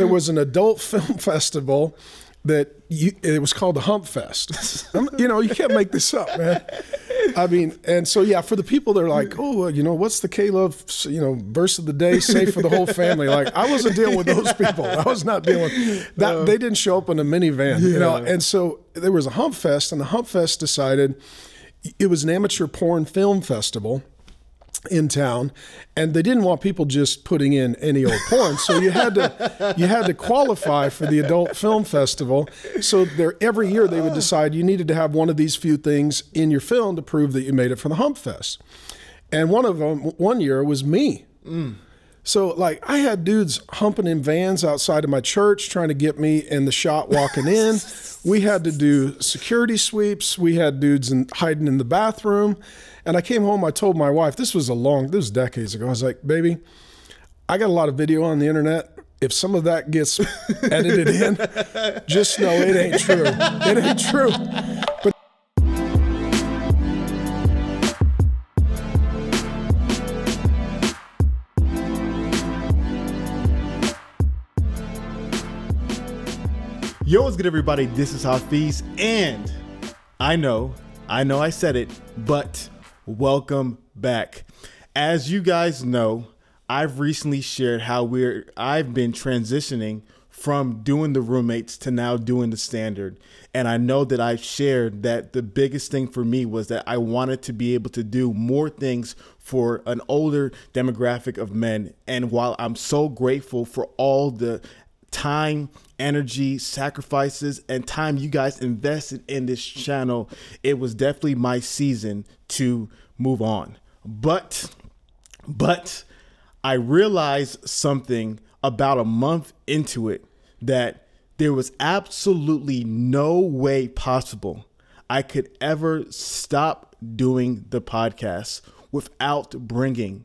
there was an adult film festival that you, it was called the Hump Fest. you know, you can't make this up, man. I mean, and so yeah, for the people that are like, oh, you know, what's the K-Love, you know, verse of the day, safe for the whole family? Like, I wasn't dealing with those people. I was not dealing with that. Uh, they didn't show up in a minivan, yeah. you know. And so there was a Hump Fest, and the Hump Fest decided it was an amateur porn film festival in town and they didn't want people just putting in any old porn so you had to you had to qualify for the adult film festival so there every year they would decide you needed to have one of these few things in your film to prove that you made it for the hump fest and one of them one year was me mm. So like I had dudes humping in vans outside of my church trying to get me in the shot walking in. we had to do security sweeps. We had dudes in, hiding in the bathroom. And I came home, I told my wife, this was a long, this was decades ago. I was like, baby, I got a lot of video on the internet. If some of that gets edited in, just know it ain't true. It ain't true. But Yo, what's good, everybody? This is Hafiz, and I know, I know I said it, but welcome back. As you guys know, I've recently shared how we're I've been transitioning from doing the roommates to now doing the standard. And I know that I've shared that the biggest thing for me was that I wanted to be able to do more things for an older demographic of men. And while I'm so grateful for all the time, energy, sacrifices, and time you guys invested in this channel, it was definitely my season to move on. But, but I realized something about a month into it that there was absolutely no way possible I could ever stop doing the podcast without bringing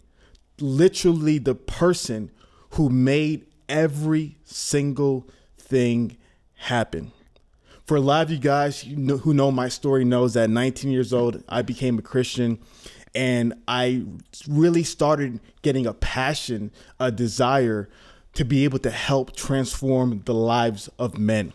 literally the person who made every single thing happen. For a lot of you guys who know my story knows that 19 years old, I became a Christian and I really started getting a passion, a desire to be able to help transform the lives of men.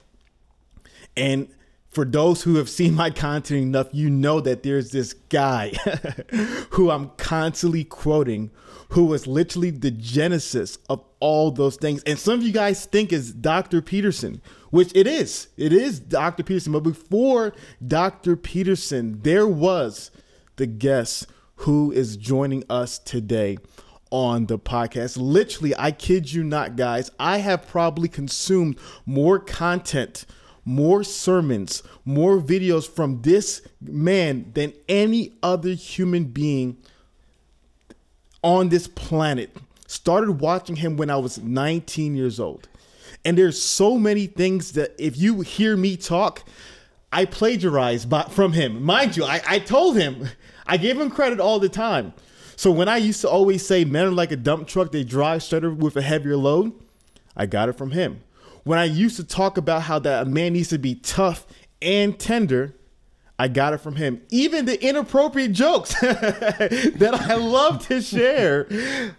And for those who have seen my content enough, you know that there's this guy who I'm constantly quoting who was literally the genesis of all those things. And some of you guys think is Dr. Peterson, which it is. It is Dr. Peterson. But before Dr. Peterson, there was the guest who is joining us today on the podcast. Literally, I kid you not, guys, I have probably consumed more content, more sermons, more videos from this man than any other human being on this planet. Started watching him when I was 19 years old. And there's so many things that if you hear me talk, I plagiarized by, from him. Mind you, I, I told him, I gave him credit all the time. So when I used to always say men are like a dump truck, they drive straighter with a heavier load, I got it from him. When I used to talk about how that a man needs to be tough and tender, I got it from him. Even the inappropriate jokes that I love to share,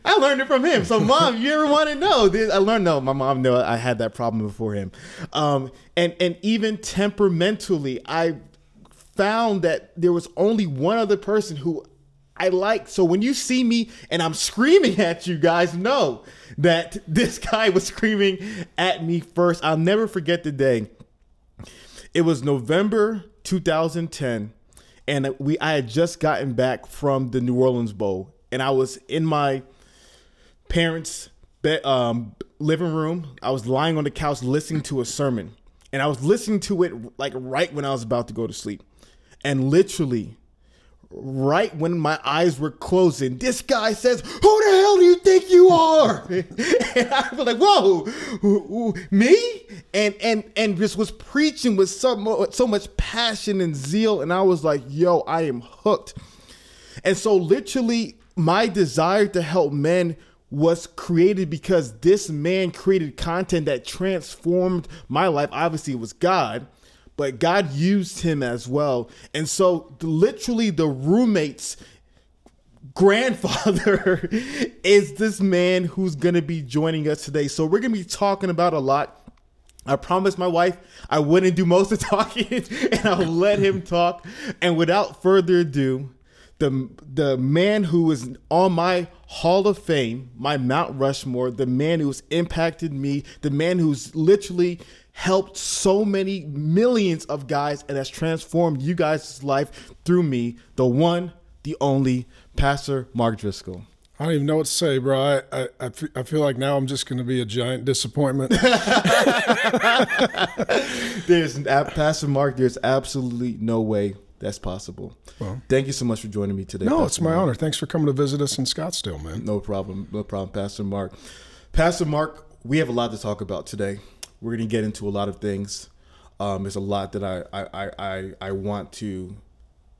I learned it from him. So, mom, you ever want to know? I learned. No, my mom knew I had that problem before him. Um, and and even temperamentally, I found that there was only one other person who I liked. So when you see me and I'm screaming at you guys, know that this guy was screaming at me first. I'll never forget the day. It was November 2010, and we I had just gotten back from the New Orleans Bowl, and I was in my parents' bed, um, living room. I was lying on the couch listening to a sermon, and I was listening to it like right when I was about to go to sleep, and literally right when my eyes were closing, this guy says, Who the hell do you think you are? and I was like, Whoa, me? And and and just was preaching with so, so much passion and zeal. And I was like, Yo, I am hooked. And so, literally, my desire to help men was created because this man created content that transformed my life. Obviously, it was God but God used him as well. And so, literally, the roommates grandfather is this man who's going to be joining us today. So we're going to be talking about a lot. I promised my wife I wouldn't do most of the talking and I'll let him talk. And without further ado, the the man who is on my Hall of Fame, my Mount Rushmore, the man who's impacted me, the man who's literally helped so many millions of guys and has transformed you guys' life through me, the one, the only Pastor Mark Driscoll. I don't even know what to say, bro. I, I, I feel like now I'm just going to be a giant disappointment. There's Pastor Mark. There's absolutely no way that's possible. Well. Thank you so much for joining me today. no, Pastor it's my Mark. honor. Thanks for coming to visit us in Scottsdale, man. No problem. No problem, Pastor Mark. Pastor Mark, we have a lot to talk about today. We're going to get into a lot of things. Um, there's a lot that I, I, I, I, want to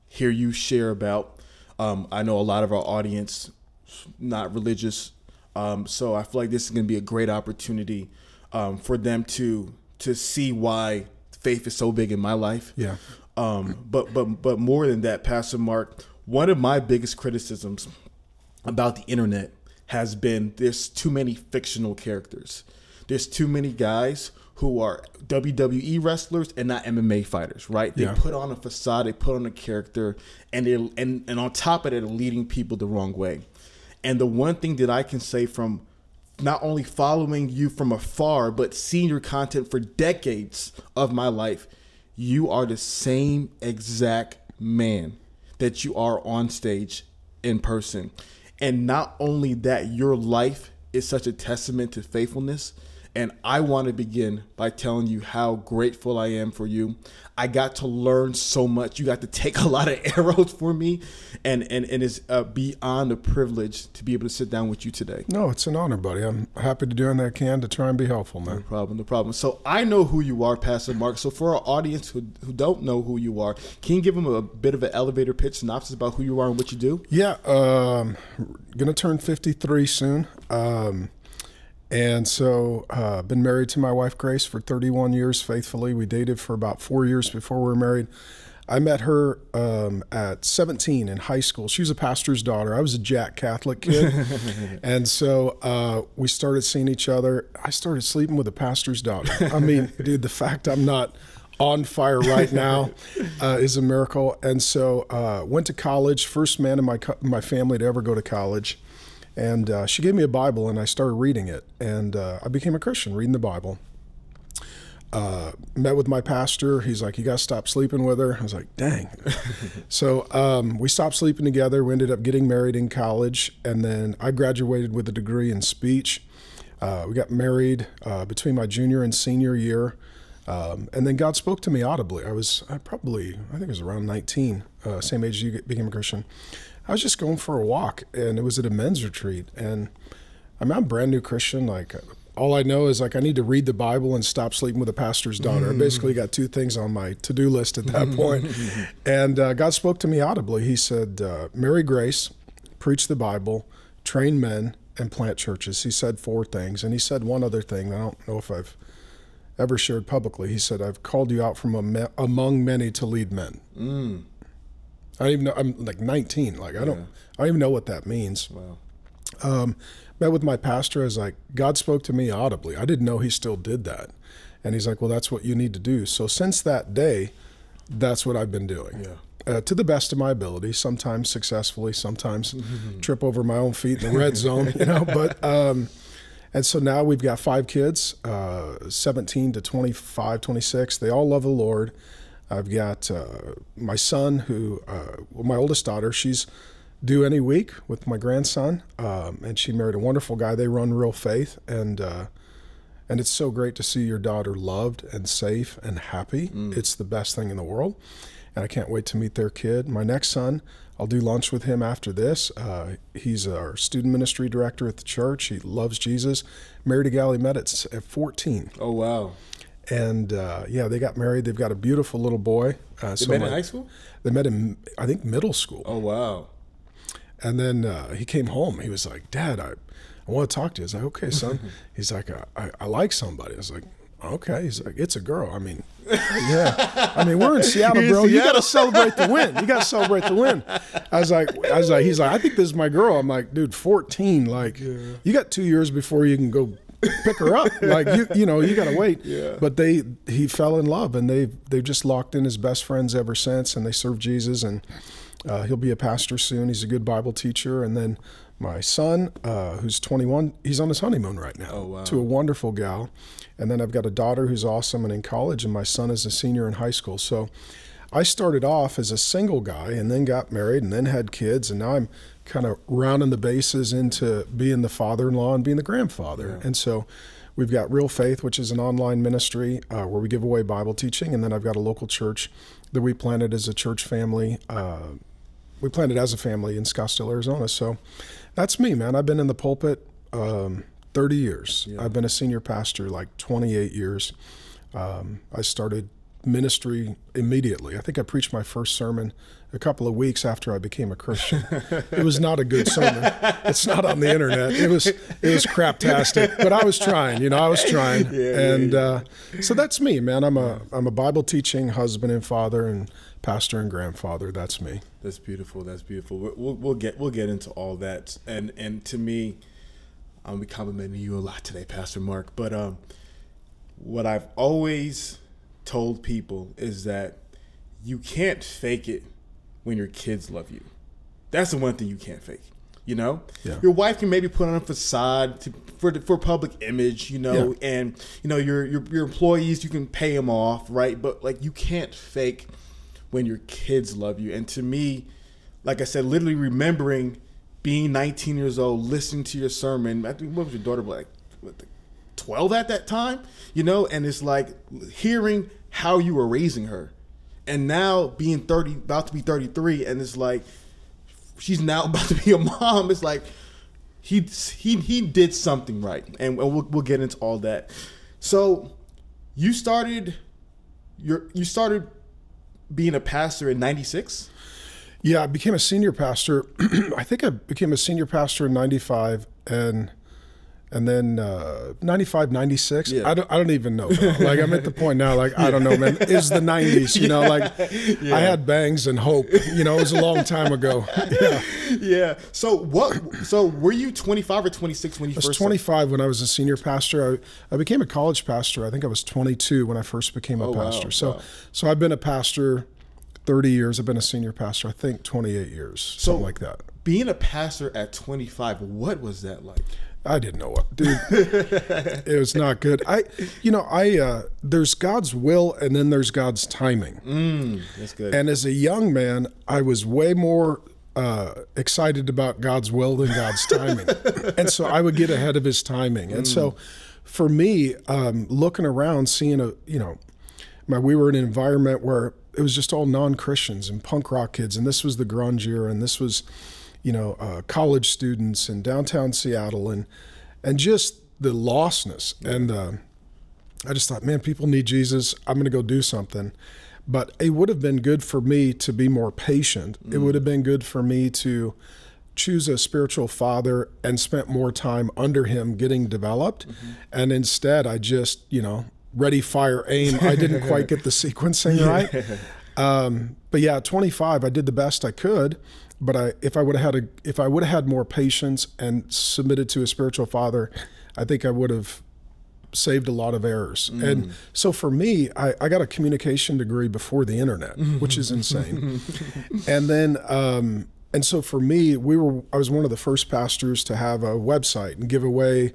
hear you share about. Um, I know a lot of our audience not religious, um, so I feel like this is going to be a great opportunity um, for them to to see why faith is so big in my life. Yeah. Um, but but but more than that, Pastor Mark, one of my biggest criticisms about the internet has been there's too many fictional characters. There's too many guys who are WWE wrestlers and not MMA fighters, right? They Yeah. put on a facade, they put on a character, and they and and on top of it, leading people the wrong way. And the one thing that I can say from not only following you from afar, but seeing your content for decades of my life, you are the same exact man that you are on stage in person. And not only that, your life is such a testament to faithfulness. And I want to begin by telling you how grateful I am for you. I got to learn so much. You got to take a lot of arrows for me, and and, and it's uh, beyond a privilege to be able to sit down with you today. No, it's an honor, buddy. I'm happy to do anything I can to try and be helpful, man. No problem, no problem. So I know who you are, Pastor Mark. So for our audience who, who don't know who you are, can you give them a bit of an elevator pitch synopsis about who you are and what you do? Yeah, um, gonna turn 53 soon. Um, and so, uh, been married to my wife Grace for 31 years faithfully. We dated for about four years before we were married. I met her um, at 17 in high school. She was a pastor's daughter. I was a Jack Catholic kid, and so uh, we started seeing each other. I started sleeping with a pastor's daughter. I mean, dude, the fact I'm not on fire right now uh, is a miracle. And so, uh, went to college. First man in my my family to ever go to college. And uh, she gave me a Bible, and I started reading it. And uh, I became a Christian, reading the Bible. Uh, met with my pastor. He's like, "You got to stop sleeping with her." I was like, "Dang." so um, we stopped sleeping together. We ended up getting married in college, and then I graduated with a degree in speech. Uh, we got married uh, between my junior and senior year. Um, and then God spoke to me audibly. I was I probably, I think it was around 19, uh, same age as you became a Christian. I was just going for a walk, and it was at a men's retreat. And I mean, I'm a brand new Christian. Like, all I know is like I need to read the Bible and stop sleeping with a pastor's daughter. I basically got two things on my to do list at that point. and uh, God spoke to me audibly. He said, uh, "Marry Grace, preach the Bible, train men, and plant churches." He said four things, and he said one other thing. that I don't know if I've ever shared publicly. He said, "I've called you out from am- among many to lead men." Mm. I don't even know. I'm like 19. Like I don't. Yeah. I don't even know what that means. Wow. Um, met with my pastor. I was like, God spoke to me audibly. I didn't know He still did that, and He's like, Well, that's what you need to do. So since that day, that's what I've been doing. Yeah. Uh, to the best of my ability, sometimes successfully, sometimes trip over my own feet in the red zone, you know. But um, and so now we've got five kids, uh, 17 to 25, 26. They all love the Lord. I've got uh, my son, who, uh, well, my oldest daughter, she's due any week with my grandson, um, and she married a wonderful guy. They run Real Faith, and uh, and it's so great to see your daughter loved and safe and happy. It's the best thing in the world, and I can't wait to meet their kid. My next son, I'll do lunch with him after this. Uh, he's our student ministry director at the church. He loves Jesus. Married a gal he met at, at 14, Oh wow. And uh, yeah, they got married. They've got a beautiful little boy. Uh, They so met my- in high school. they met in I think middle school. Oh wow. And then uh, he came home. He was like, Dad, I, I want to talk to you. I was like, okay, son. He's like, I, I, I like somebody. I was like, okay. He's like, it's a girl. I mean, yeah. I mean, we're in Seattle, bro. You got to celebrate the win. You got to celebrate the win. I was like, I was like, he's like, I think this is my girl. I'm like, dude, 14. Like, you got two years before you can go pick her up. Like, you, you know, you got to wait. Yeah. But they, he fell in love, and they, they've just locked in as best friends ever since, and they serve Jesus, and uh, he'll be a pastor soon. He's a good Bible teacher, and then my son, uh, who's 21, he's on his honeymoon right now Oh, wow. to a wonderful gal. And then I've got a daughter who's awesome and in college, and my son is a senior in high school. So I started off as a single guy and then got married and then had kids. And now I'm kind of rounding the bases into being the father in law and being the grandfather. And so we've got Real Faith, which is an online ministry uh, where we give away Bible teaching. And then I've got a local church that we planted as a church family. Uh, we planted as a family in Scottsdale, Arizona. So that's me, man. I've been in the pulpit um, 30 years. I've been a senior pastor like 28 years. Um, I started ministry immediately. I think I preached my first sermon a couple of weeks after I became a Christian. it was not a good sermon. It's not on the internet. It was it was craptastic, but I was trying. You know, I was trying, yeah, and Uh, so that's me, man. I'm a I'm a Bible teaching husband and father and pastor and grandfather. That's me. That's beautiful. That's beautiful. We'll, we'll, we'll get we'll get into all that. And and to me, I'm be complimenting you a lot today, Pastor Mark. But um, what I've always told people is that you can't fake it when your kids love you. That's the one thing you can't fake. You know, Yeah. your wife can maybe put on a facade to, for for public image. You know, and you know your, your your employees you can pay them off, right? But like you can't fake when your kids love you. And to me, like I said, literally remembering being 19 years old, listening to your sermon. I think what was your daughter like? What, 12 at that time, you know, and it's like hearing how you were raising her, and now being 30, about to be 33, and it's like she's now about to be a mom. It's like he he he did something right, and we'll we'll get into all that. So you started your you started being a pastor in '96. Yeah, I became a senior pastor. I think I became a senior pastor in 95 and and then uh, 95, 96. Yeah. I, don't, I don't even know. Like, I'm at the point now, like, I don't know, man. Is the 90s, you know, like, I had bangs and hope. You know, it was a long time ago. Yeah. Yeah. So what? So were you 25 or 26 when you I was first? 25 when I was a senior pastor. I, I became a college pastor. I think I was 22 when I first became a Oh, wow, pastor. So, wow. so I've been a pastor 30 years. I've been a senior pastor, I think 28 years, something like that. Being a pastor at 25, what was that like? I didn't know what, dude. it was not good. I, you know, I uh, there's God's will and then there's God's timing. Mm, that's good. And as a young man, I was way more uh, excited about God's will than God's timing, and so I would get ahead of His timing. And so, for me, um, looking around, seeing a, you know, my we were in an environment where it was just all non Christians and punk rock kids, and this was the grunge era, and this was, you know, uh, college students in downtown Seattle, and and just the lostness. And uh, I just thought, man, people need Jesus. I'm going to go do something. But it would have been good for me to be more patient. It would have been good for me to choose a spiritual father and spent more time under him getting developed. And instead, I just, you know, ready, fire, aim. I didn't quite get the sequencing right. Um, but yeah, at 25, I did the best I could. But I, if I would have had a, if I would have had more patience and submitted to a spiritual father, I think I would have saved a lot of errors. And so for me, I, I got a communication degree before the internet, which is insane. and then, um, and so for me, we were, I was one of the first pastors to have a website and give away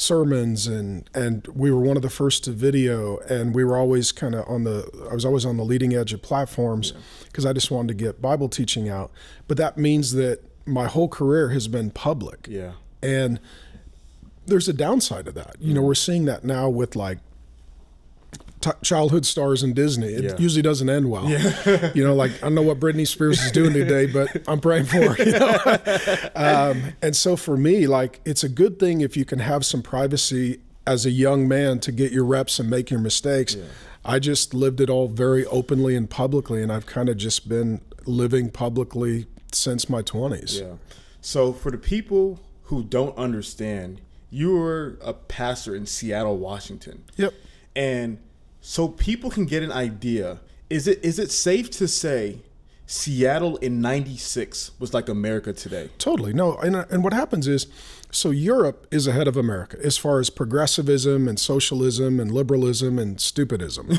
sermons and and we were one of the first to video and we were always kind of on the I was always on the leading edge of platforms because I just wanted to get Bible teaching out but that means that my whole career has been public yeah. and there's a downside to that. You know, mm-hmm. we're seeing that now with like childhood stars in Disney. It Yeah. usually doesn't end well. you know, like I don't know what Britney Spears is doing today, but I'm praying for her. You know? um, and so for me, like it's a good thing if you can have some privacy as a young man to get your reps and make your mistakes. I just lived it all very openly and publicly, and I've kind of just been living publicly since my 20s. Yeah. So for the people who don't understand, you were a pastor in Seattle, Washington. Yep. And so people can get an idea. Is it is it safe to say Seattle in 96 was like America today? Totally. No, and, and what happens is so Europe is ahead of America as far as progressivism and socialism and liberalism and stupidism.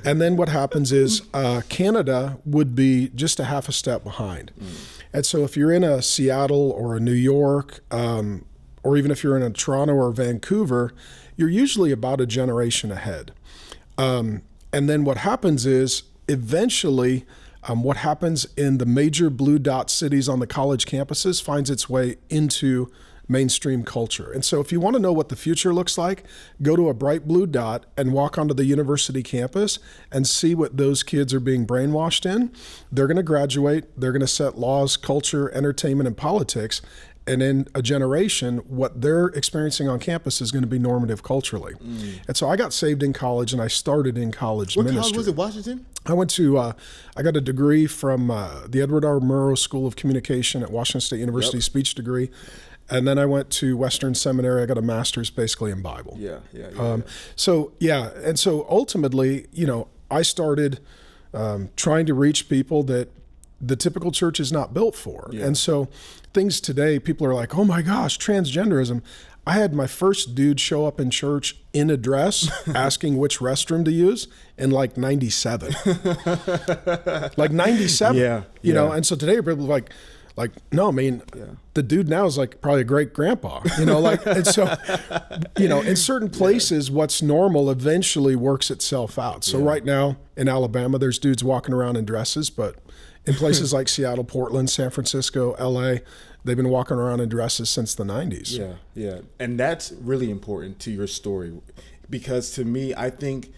and then what happens is uh, Canada would be just a half a step behind. Mm. And so if you're in a Seattle or a New York, um, or even if you're in a Toronto or Vancouver, you're usually about a generation ahead. Um, and then what happens is eventually, um, what happens in the major blue dot cities on the college campuses finds its way into mainstream culture. And so, if you want to know what the future looks like, go to a bright blue dot and walk onto the university campus and see what those kids are being brainwashed in. They're going to graduate, they're going to set laws, culture, entertainment, and politics. And in a generation, what they're experiencing on campus is going to be normative culturally. Mm. And so I got saved in college and I started in college what ministry. college was it, Washington? I went to, uh, I got a degree from uh, the Edward R. Murrow School of Communication at Washington State University, yep. speech degree. And then I went to Western Seminary. I got a master's basically in Bible. Yeah, yeah, yeah, um, yeah. So, yeah. And so ultimately, you know, I started um, trying to reach people that the typical church is not built for. Yeah. And so things today, people are like, oh my gosh, transgenderism. I had my first dude show up in church in a dress asking which restroom to use in like 97. like 97. Yeah. You yeah. know, and so today people are like, like no i mean yeah. the dude now is like probably a great grandpa you know like and so you know in certain places yeah. what's normal eventually works itself out so yeah. right now in alabama there's dudes walking around in dresses but in places like seattle portland san francisco la they've been walking around in dresses since the 90s yeah yeah. And that's really important to your story because to me i think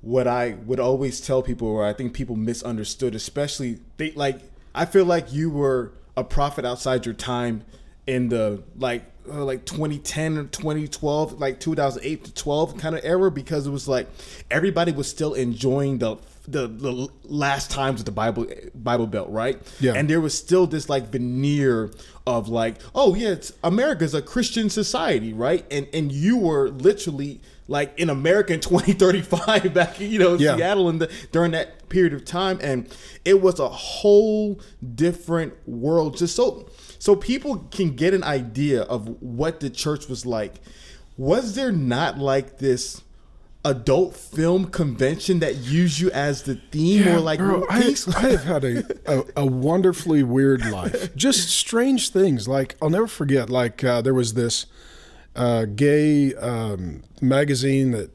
what i would always tell people or i think people misunderstood especially they like I feel like you were a prophet outside your time in the like uh, like 2010 or 2012 like 2008 to 12 kind of era because it was like everybody was still enjoying the the, the last times of the Bible Bible Belt, right? Yeah. And there was still this like veneer of like, oh yeah, it's America's a Christian society, right? And and you were literally like in America in 2035 back you know yeah. Seattle in the during that period of time and it was a whole different world just so so people can get an idea of what the church was like was there not like this adult film convention that use you as the theme yeah, or like I, I, have had a, a, a, wonderfully weird life. Just strange things. Like i'll never forget like uh, there was this uh, gay um, magazine that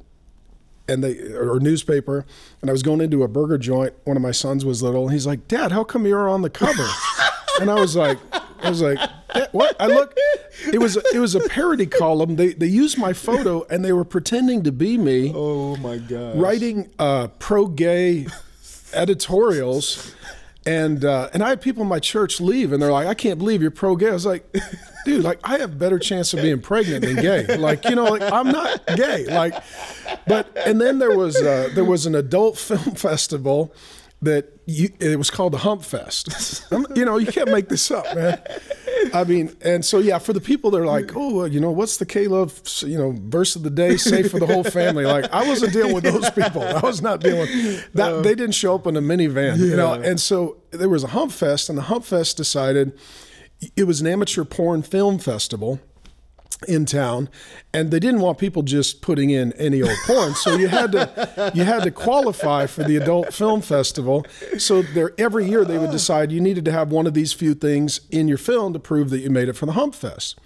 and they or newspaper and I was going into a burger joint. One of my sons was little and he's like dad how come you're on the cover? And I was like I was like what I look it was it was a parody column they they used my photo and they were pretending to be me oh my god writing uh, pro gay editorials and uh, and I had people in my church leave, and they're like, "I can't believe you're pro gay." I was like, "Dude, like I have better chance of being pregnant than gay. Like you know, like I'm not gay. Like, but and then there was uh, there was an adult film festival that you, it was called the Hump Fest. you know, you can't make this up, man. I mean, and so yeah, for the people that are like, oh, well, you know, what's the K-LOVE, you know, verse of the day, safe for the whole family? Like, I wasn't dealing with those people. I was not dealing with that. Uh, they didn't show up in a minivan, yeah. you know. And so there was a Hump Fest, and the Hump Fest decided it was an amateur porn film festival in town and they didn't want people just putting in any old porn. So you had to you had to qualify for the adult film festival. So there every year they would decide you needed to have one of these few things in your film to prove that you made it for the hump fest.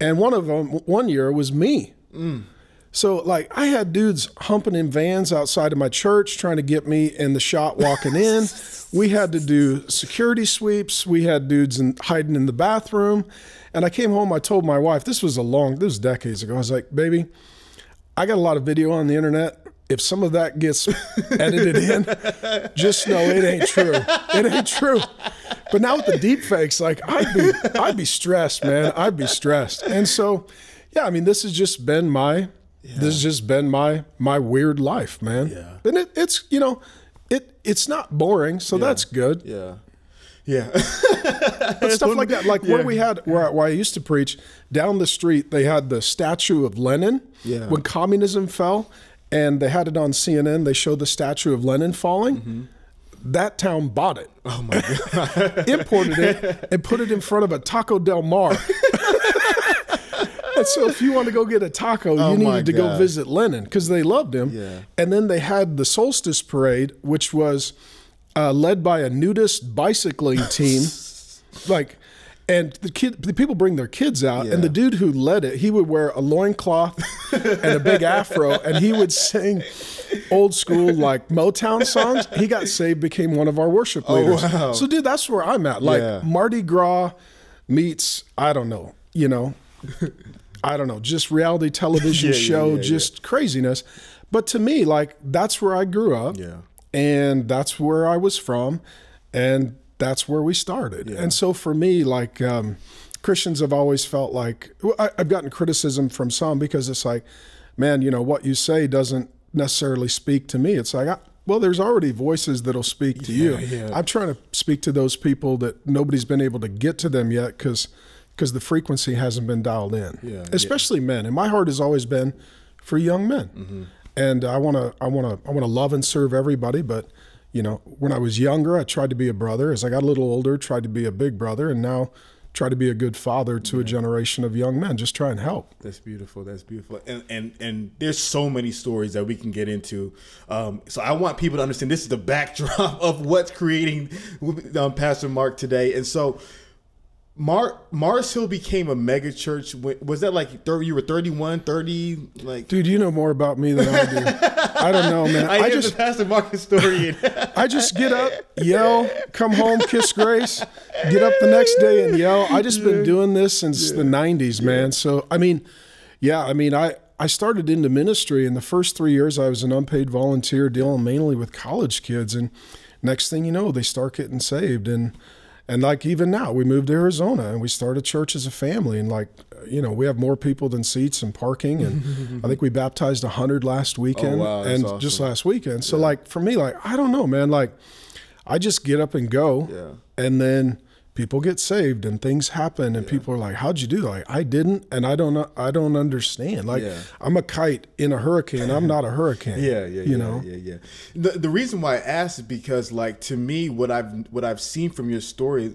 And one of them one year was me. Mm. so like i had dudes humping in vans outside of my church trying to get me in the shot walking in. We had to do security sweeps. We had dudes in, hiding in the bathroom and I came home, I told my wife, this was a long, this was decades ago. I was like, baby, I got a lot of video on the internet. If some of that gets edited in, just know it ain't true. It ain't true. But now with the deep fakes, like I'd be I'd be stressed, man. I'd be stressed. And so, yeah, I mean, this has just been my yeah. this has just been my my weird life, man. Yeah. And it, it's you know, it it's not boring, so yeah. that's good. Yeah. Yeah. but stuff like that. Like yeah. where we had, where, where I used to preach, down the street, they had the statue of Lenin yeah. when communism fell. and they had it on CNN. They showed the statue of Lenin falling. Mm-hmm. That town bought it, Oh my god. imported it, and put it in front of a Taco Del Mar. and so, if you want to go get a taco, Oh you needed to go visit Lenin because they loved him. Yeah. And then they had the solstice parade, which was uh, led by a nudist bicycling team. like, and the kid, the people bring their kids out, Yeah. and the dude who led it, he would wear a loincloth and a big afro, and he would sing old school like Motown songs. He got saved, became one of our worship leaders. Oh, wow. So, dude, that's where I'm at. Like Yeah. Mardi Gras meets, I don't know, you know, I don't know, just reality television Yeah, show, just craziness. But to me, like that's where I grew up. Yeah. And that's where I was from. And that's where we started. And so for me, like um, Christians have always felt like well, I, I've gotten criticism from some because it's like, man, you know, what you say doesn't necessarily speak to me. It's like, I, well, there's already voices that'll speak to you. yeah. I'm trying to speak to those people that nobody's been able to get to them yet because because the frequency hasn't been dialed in. Yeah, especially men. And my heart has always been for young men. Mm-hmm. And I want to I want to I want to love and serve everybody, but you know, when I was younger, I tried to be a brother. As I got a little older, tried to be a big brother, and now try to be a good father to a generation of young men. Just try and help. That's beautiful. That's beautiful. And and and there's so many stories that we can get into. Um, so I want people to understand this is the backdrop of what's creating um, Pastor Mark today. And so Mar Mars Hill became a mega church. When- Was that like 30, you were 31, 30? Like Dude, you know more about me than I do. I don't know, man. I, I just the Pastor Mark historian. I just get up, yell, come home, kiss Grace, get up the next day and yell. I just been doing this since the '90s, man. So I mean, yeah, I mean, I I started into ministry in the first three years. I was an unpaid volunteer dealing mainly with college kids, and next thing you know, they start getting saved and. And like even now, we moved to Arizona and we started church as a family. And like, you know, we have more people than seats and parking. And I think we baptized a hundred last weekend oh, wow, that's and awesome. just last weekend. So like for me, like I don't know, man. Like I just get up and go, Yeah. and then people get saved and things happen, and people are like, "How'd you do that?" Like I didn't, and I don't, I don't understand. Like Yeah. I'm a kite in a hurricane. I'm not a hurricane. Yeah, yeah, you yeah, know. yeah, yeah. The the reason why I asked is because, like, to me, what I've what I've seen from your story,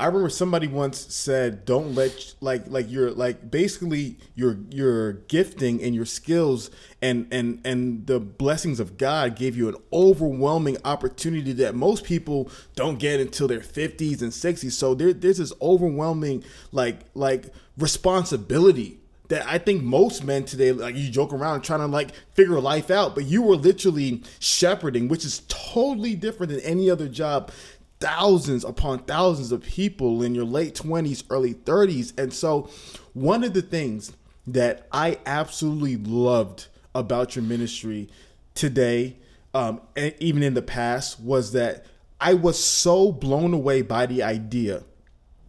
I remember somebody once said, "Don't let like like you're like basically your your gifting and your skills and and and the blessings of God gave you an overwhelming opportunity that most people don't get until their fifties and sixties. So there, there's this overwhelming like like responsibility." that I think most men today, like you joke around trying to like figure life out, but you were literally shepherding, which is totally different than any other job. Thousands upon thousands of people in your late 20s, early 30s. And so, one of the things that I absolutely loved about your ministry today, um, and even in the past, was that I was so blown away by the idea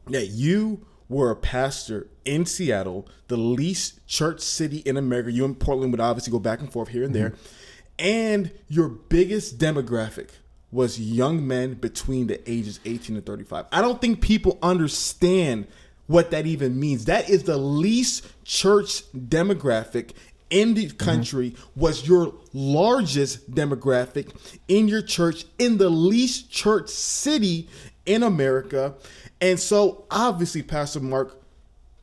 that you were a pastor in Seattle, the least church city in America. You and Portland would obviously go back and forth here and there. And your biggest demographic was young men between the ages 18 and 35. I don't think people understand what that even means. That is the least church demographic in the mm-hmm. country was your largest demographic in your church in the least church city in America. And so obviously Pastor Mark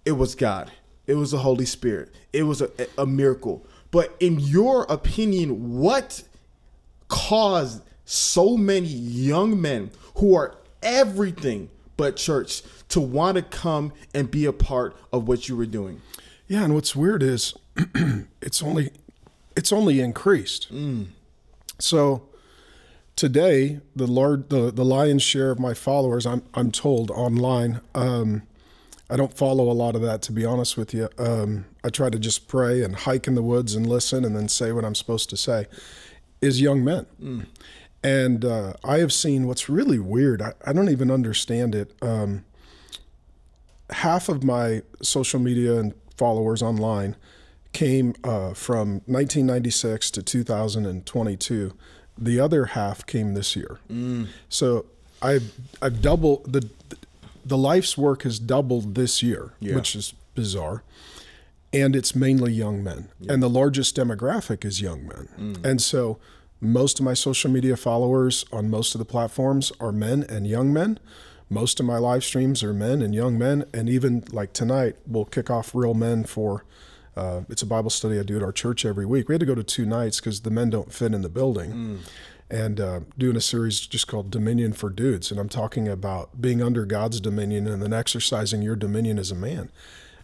it was God. It was the Holy Spirit. It was a, a miracle. But in your opinion, what caused so many young men who are everything but church to want to come and be a part of what you were doing? Yeah, and what's weird is it's only it's only increased. So today, the large the, the lion's share of my followers, I'm I'm told online. Um, I don't follow a lot of that, to be honest with you. Um, I try to just pray and hike in the woods and listen, and then say what I'm supposed to say. Is young men, and uh, I have seen what's really weird. I, I don't even understand it. Um, half of my social media and followers online came uh, from 1996 to 2022. The other half came this year. So I've I've doubled the the life's work has doubled this year, Yeah. which is bizarre. and it's mainly young men. And the largest demographic is young men. And so most of my social media followers on most of the platforms are men and young men. Most of my live streams are men and young men. And even like tonight, we'll kick off Real Men for uh, it's a Bible study I do at our church every week. We had to go to two nights because the men don't fit in the building. And uh, doing a series just called Dominion for Dudes. And I'm talking about being under God's dominion and then exercising your dominion as a man.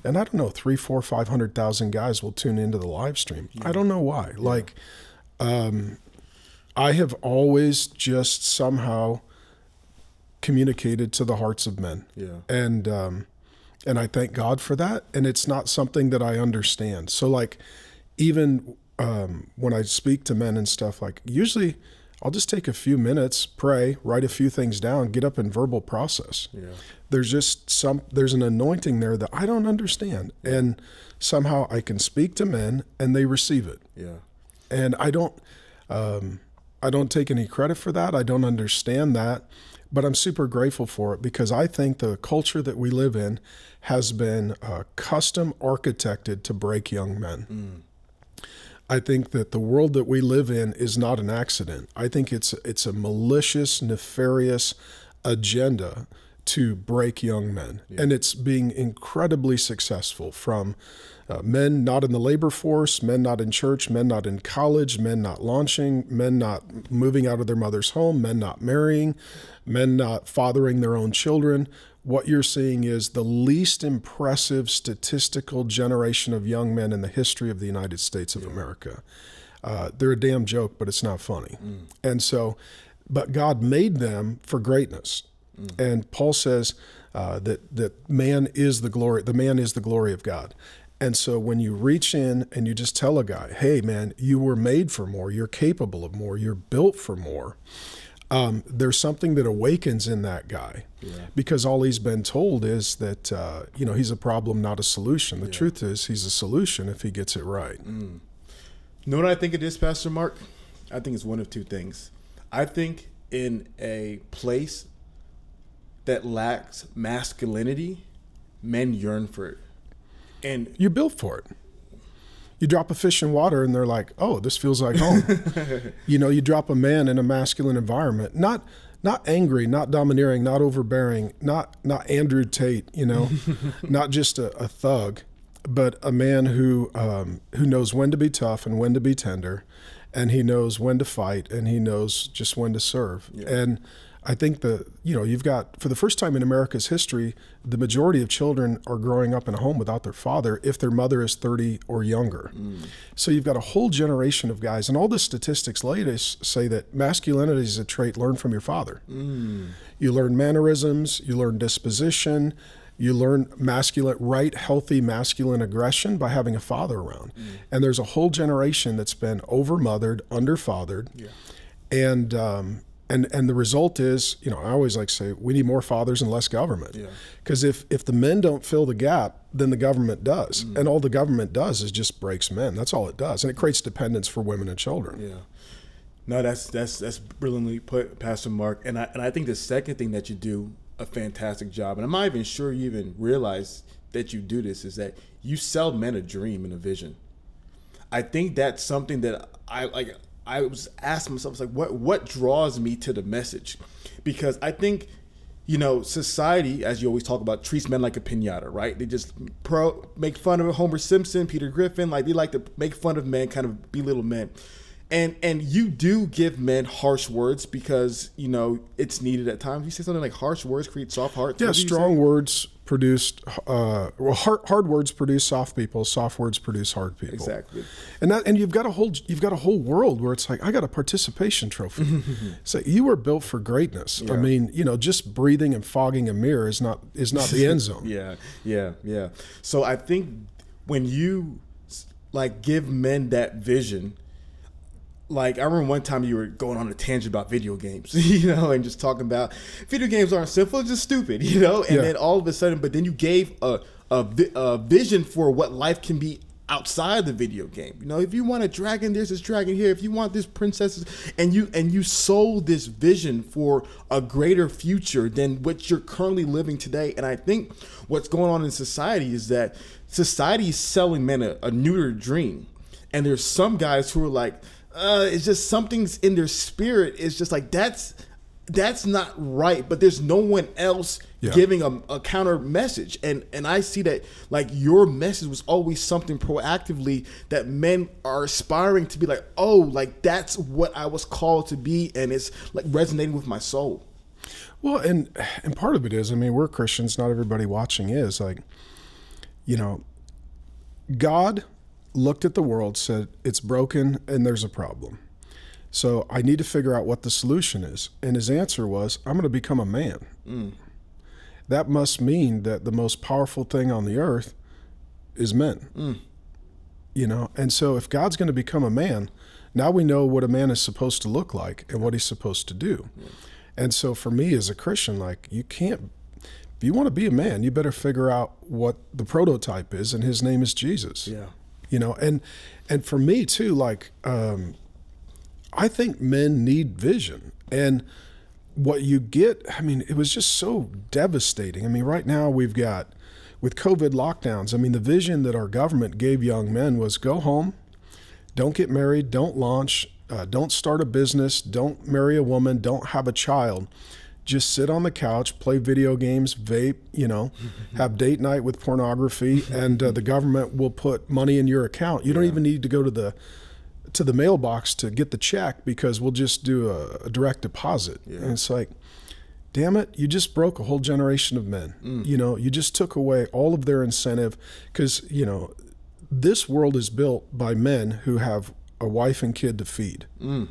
And I don't know, three, four, five hundred thousand guys will tune into the live stream. I don't know why. Like, um, I have always just somehow communicated to the hearts of men. Yeah. And um, and I thank God for that. And it's not something that I understand. So like even um, when I speak to men and stuff, like usually I'll just take a few minutes, pray, write a few things down, get up and verbal process. Yeah. There's just some there's an anointing there that I don't understand. And somehow I can speak to men and they receive it Yeah. and I don't um, I don't take any credit for that. I don't understand that, but I'm super grateful for it because I think the culture that we live in has been uh, custom architected to break young men. I think that the world that we live in is not an accident. I think it's it's a malicious, nefarious agenda to break young men, and it's being incredibly successful from uh, men not in the labor force, men not in church, men not in college, men not launching, men not moving out of their mother's home, men not marrying, men not fathering their own children. What you're seeing is the least impressive statistical generation of young men in the history of the United States of America. Uh, they're a damn joke, but it's not funny. And so, but God made them for greatness. And Paul says uh, that that man is the glory. The man is the glory of God. And so when you reach in and you just tell a guy, "Hey, man, you were made for more. You're capable of more. You're built for more." Um, there's something that awakens in that guy because all he's been told is that uh, you know he's a problem, not a solution. The truth is he's a solution if he gets it right. You know what I think it is, Pastor Mark? I think it's one of two things. I think in a place that lacks masculinity, men yearn for it. And You're built for it. You drop a fish in water and they're like, "Oh, this feels like home." you know, you drop a man in a masculine environment, not not angry, not domineering, not overbearing, not not Andrew Tate, you know, not just a, a thug, but a man who um, who knows when to be tough and when to be tender, and he knows when to fight and he knows just when to serve. And I think the you know you've got for the first time in America's history, the majority of children are growing up in a home without their father if their mother is 30 or younger. Mm. So you've got a whole generation of guys, and all the statistics latest say that masculinity is a trait learned from your father. Mm. You learn mannerisms, you learn disposition, you learn masculine, right, healthy masculine aggression by having a father around. Mm. And there's a whole generation that's been over mothered overmothered, underfathered, and um, and and the result is, you know, I always like to say we need more fathers and less government. Yeah. Because if if the men don't fill the gap, then the government does, mm. and all the government does is just breaks men. That's all it does, and it creates dependence for women and children. Yeah. No, that's that's that's brilliantly put, Pastor Mark. And I and I think the second thing that you do a fantastic job, and I'm not even sure you even realize that you do this, is that you sell men a dream and a vision. I think that's something that I like. I was asking myself, like, what what draws me to the message? Because I think, you know, society, as you always talk about, treats men like a pinata, right? They just pro make fun of Homer Simpson, Peter Griffin, like they like to make fun of men, kind of belittle men. And and you do give men harsh words because you know it's needed at times. You say something like harsh words create soft hearts. Yeah, What do you strong words produce uh, well, hard, hard words produce soft people. Soft words produce hard people. Exactly. And that, and you've got a whole you've got a whole world where it's like I got a participation trophy. so you were built for greatness. I mean, you know, just breathing and fogging a mirror is not is not the end zone. Yeah, yeah, yeah. So I think when you like give men that vision, like I remember one time you were going on a tangent about video games, you know, and just talking about video games aren't simple, it's just stupid, you know. And Yeah. then all of a sudden, but then you gave a a, a vision for what life can be outside the video game. You know, if you want a dragon, there's this dragon here. If you want this princess, and you and you sold this vision for a greater future than what you're currently living today. And I think what's going on in society is that society is selling men a, a neutered dream, and there's some guys who are like, uh, it's just something's in their spirit. It's just like that's that's not right but there's no one else yeah. giving a, a, counter message and and i see that like your message was always something proactively that men are aspiring to be like oh like that's what i was called to be and it's like resonating with my soul well and and part of it is i mean we're christians not everybody watching is like you know god looked at the world said it's broken and there's a problem so I need to figure out what the solution is. And his answer was, I'm going to become a man. Mm. That must mean that the most powerful thing on the earth is men. Mm. You know, and so if God's going to become a man, now we know what a man is supposed to look like and what he's supposed to do. Yeah. And so for me as a Christian, like you can't if you want to be a man, you better figure out what the prototype is, and his name is Jesus. Yeah. You know, and and for me too, like um, I think men need vision. And what you get, I mean, it was just so devastating. I mean, right now we've got, with COVID lockdowns, I mean, the vision that our government gave young men was go home, don't get married, don't launch, uh, don't start a business, don't marry a woman, don't have a child. Just sit on the couch, play video games, vape, you know, have date night with pornography, and uh, the government will put money in your account. You don't even need to go to the to the mailbox to get the check because we'll just do a, a direct deposit. Yeah. And it's like, damn it, you just broke a whole generation of men. Mm. You know, you just took away all of their incentive because, you know, this world is built by men who have a wife and kid to feed. Mm.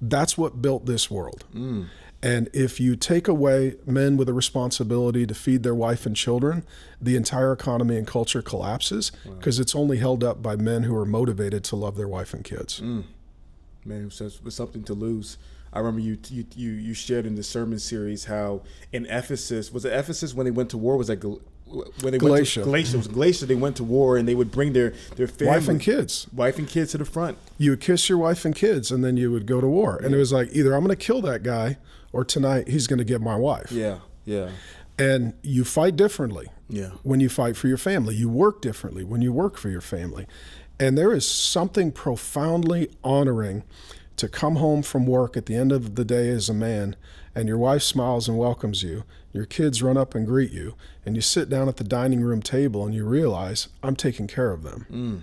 That's what built this world. Mm. And if you take away men with a responsibility to feed their wife and children, the entire economy and culture collapses because wow. it's only held up by men who are motivated to love their wife and kids. Mm. Man, it was something to lose. I remember you, you you you shared in the sermon series how in Ephesus was it Ephesus when they went to war was that when they Galatia. went to Galatia was Galatia they went to war and they would bring their their family, wife and kids wife and kids to the front. You would kiss your wife and kids and then you would go to war yeah. and it was like either I'm going to kill that guy or tonight he's going to get my wife. Yeah, yeah. And you fight differently. Yeah. When you fight for your family, you work differently when you work for your family. And there is something profoundly honoring to come home from work at the end of the day as a man and your wife smiles and welcomes you, your kids run up and greet you, and you sit down at the dining room table and you realize I'm taking care of them mm.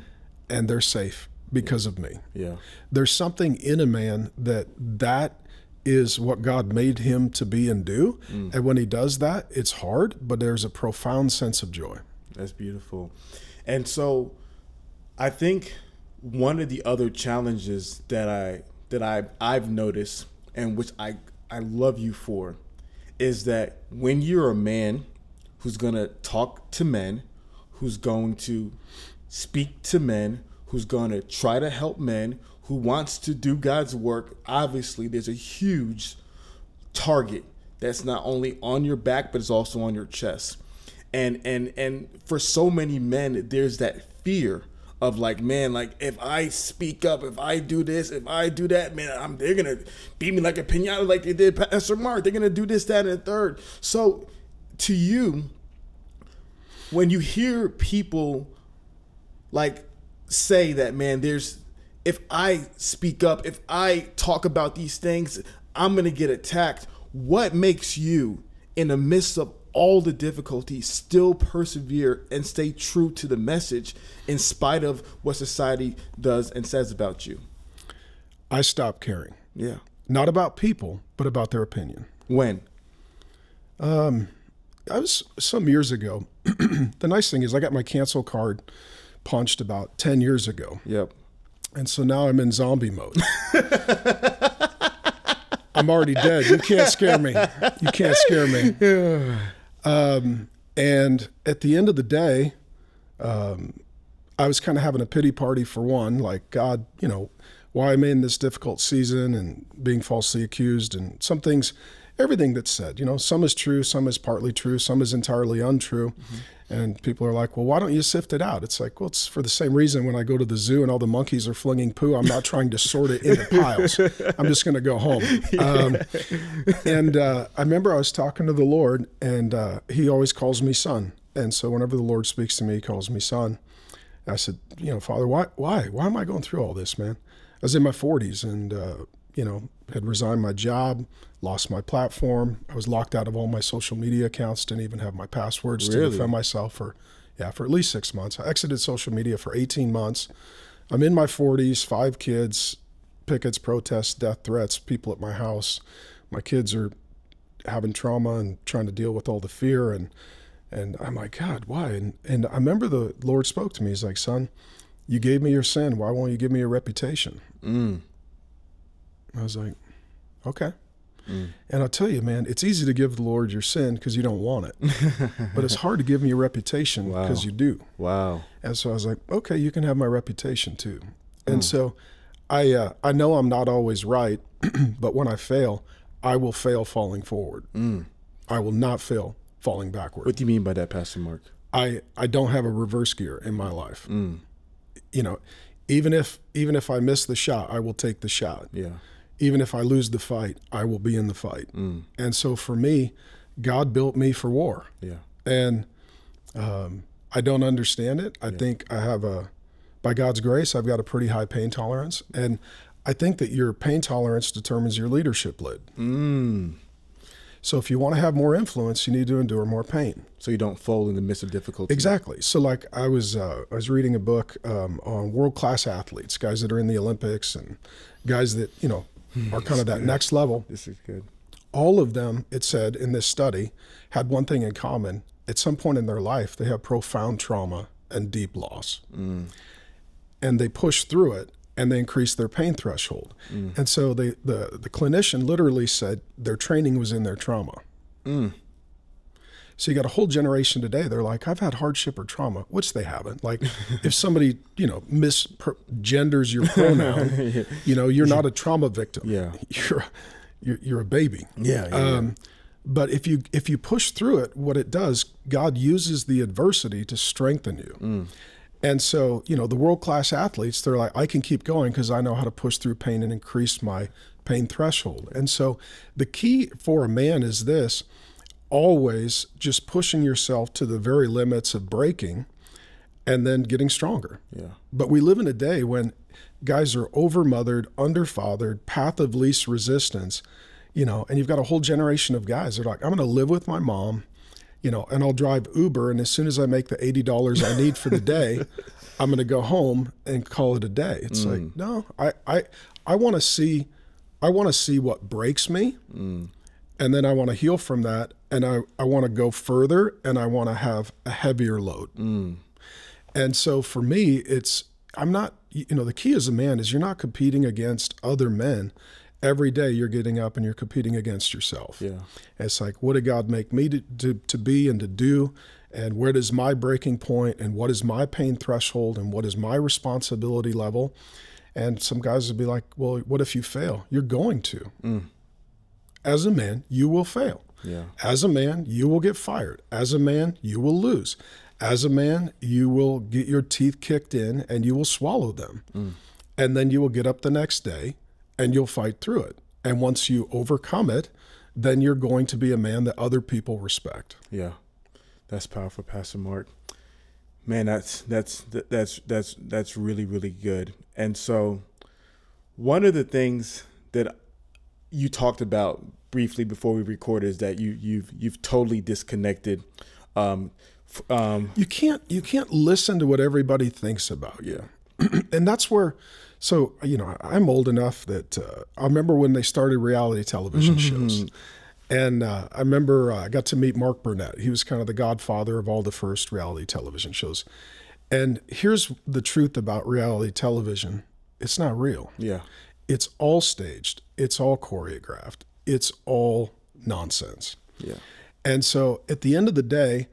and they're safe because of me. Yeah. There's something in a man that that is what God made him to be and do. Mm. And when he does that, it's hard, but there's a profound sense of joy. That's beautiful. And so I think one of the other challenges that I that I I've noticed and which I I love you for is that when you're a man who's going to talk to men, who's going to speak to men, who's going to try to help men, who wants to do God's work, obviously there's a huge target that's not only on your back but it's also on your chest. And and and for so many men there's that fear of like man like if I speak up if I do this if I do that man I'm they're gonna beat me like a pinata like they did Pastor Mark they're gonna do this that and third so to you when you hear people like say that man there's if I speak up, if I talk about these things, I'm going to get attacked. What makes you, in the midst of all the difficulties, still persevere and stay true to the message in spite of what society does and says about you? I stopped caring. Yeah. Not about people, but about their opinion. When? Um, I was some years ago. the nice thing is, I got my cancel card punched about 10 years ago. Yep. And so now I'm in zombie mode. I'm already dead. You can't scare me. You can't scare me. Yeah. Um, and at the end of the day, um, I was kind of having a pity party for one, like, God, you know, why am I in this difficult season and being falsely accused and some things. everything that's said. You know, some is true, some is partly true, some is entirely untrue. And people are like, well, why don't you sift it out? It's like, well, it's for the same reason when I go to the zoo and all the monkeys are flinging poo, I'm not trying to sort it into piles. I'm just going to go home. Um, and uh, I remember I was talking to the Lord, and uh, He always calls me son. And so whenever the Lord speaks to me, He calls me son. I said, you know, Father, why, why, why am I going through all this, man? I was in my 40s and, uh, you know, had resigned my job, lost my platform. I was locked out of all my social media accounts, didn't even have my passwords to defend myself for, yeah, for at least six months. I exited social media for 18 months. I'm in my 40s, five kids, pickets, protests, death threats, people at my house. My kids are having trauma and trying to deal with all the fear and and I'm like, God, why? And and I remember the Lord spoke to me. He's like, Son, you gave me your sin. Why won't you give me a reputation? Mm. I was like, Okay. Mm. And I'll tell you, man, it's easy to give the Lord your sin because you don't want it, but it's hard to give me your reputation Wow. because you do. Wow. And so I was like, okay, you can have my reputation too. And mm. so I uh, I know I'm not always right, but when I fail, I will fail falling forward. Mm. I will not fail falling backward. What do you mean by that, Pastor Mark? I I don't have a reverse gear in my life. You know, even if even if I miss the shot, I will take the shot. Yeah. Even if I lose the fight, I will be in the fight. And so for me, God built me for war Yeah. and um, I don't understand it. I think I have a, by God's grace, I've got a pretty high pain tolerance, and I think that your pain tolerance determines your leadership lid. Mm. So if you want to have more influence, you need to endure more pain. So you don't fold in the midst of difficulty. Exactly. So like I was, uh, I was reading a book um, on world class athletes, guys that are in the Olympics, and guys that you know are kind of that next level. This is good. all of them, it said in this study, had one thing in common. At some point in their life, they have profound trauma and deep loss. Hmm. And they push through it and they increase their pain threshold. Hmm. And so they, the, the clinician literally said their training was in their trauma. Hmm. So you got a whole generation today. They're like, I've had hardship or trauma, which they haven't. Like, if somebody you know misgenders your pronoun, you know, you're not a trauma victim. Yeah. you're you're, you're a baby. Yeah, yeah, Um, but if you if you push through it, what it does, God uses the adversity to strengthen you. Mm. And so, you know, the world class athletes, they're like, I can keep going because I know how to push through pain and increase my pain threshold. And so, the key for a man is this always just pushing yourself to the very limits of breaking and then getting stronger. Yeah. But we live in a day when guys are overmothered, underfathered, path of least resistance, you know, and you've got a whole generation of guys that are like, I'm going to live with my mom, you know, and I'll drive Uber. And as soon as I make the $80 I need for the day, I'm going to go home and call it a day. It's like, mm. no, I, I, I want to see, I want to see what breaks me. Mm. And then I want to heal from that. And I, I want to go further and I want to have a heavier load. Mm. And so for me, it's I'm not you know the key as a man is you're not competing against other men. Every day you're getting up and you're competing against yourself. Yeah. It's like what did God make me to, to, to be and to do, and where does my breaking point and what is my pain threshold and what is my responsibility level? And some guys would be like, well, what if you fail? You're going to. Mm. As a man, you will fail. Yeah. As a man, you will get fired. As a man, you will lose. As a man, you will get your teeth kicked in and you will swallow them. Mm. And then you will get up the next day and you'll fight through it. And once you overcome it, then you're going to be a man that other people respect. Yeah, that's powerful, Pastor Mark. Man, that's that's that's that's that's really really good. And so, one of the things that you talked about briefly before we recorded is that you you've you've totally disconnected. Um, f- um, You can't you can't listen to what everybody thinks about you. and that's where so you know i'm old enough that uh, i remember when they started reality television shows. And uh, i remember uh, i got to meet mark burnett. He was kind of the godfather of all the first reality television shows. And here's the truth about reality television. It's not real. Yeah, it's all staged it's all choreographed it's all nonsense yeah, and so at the end of the day,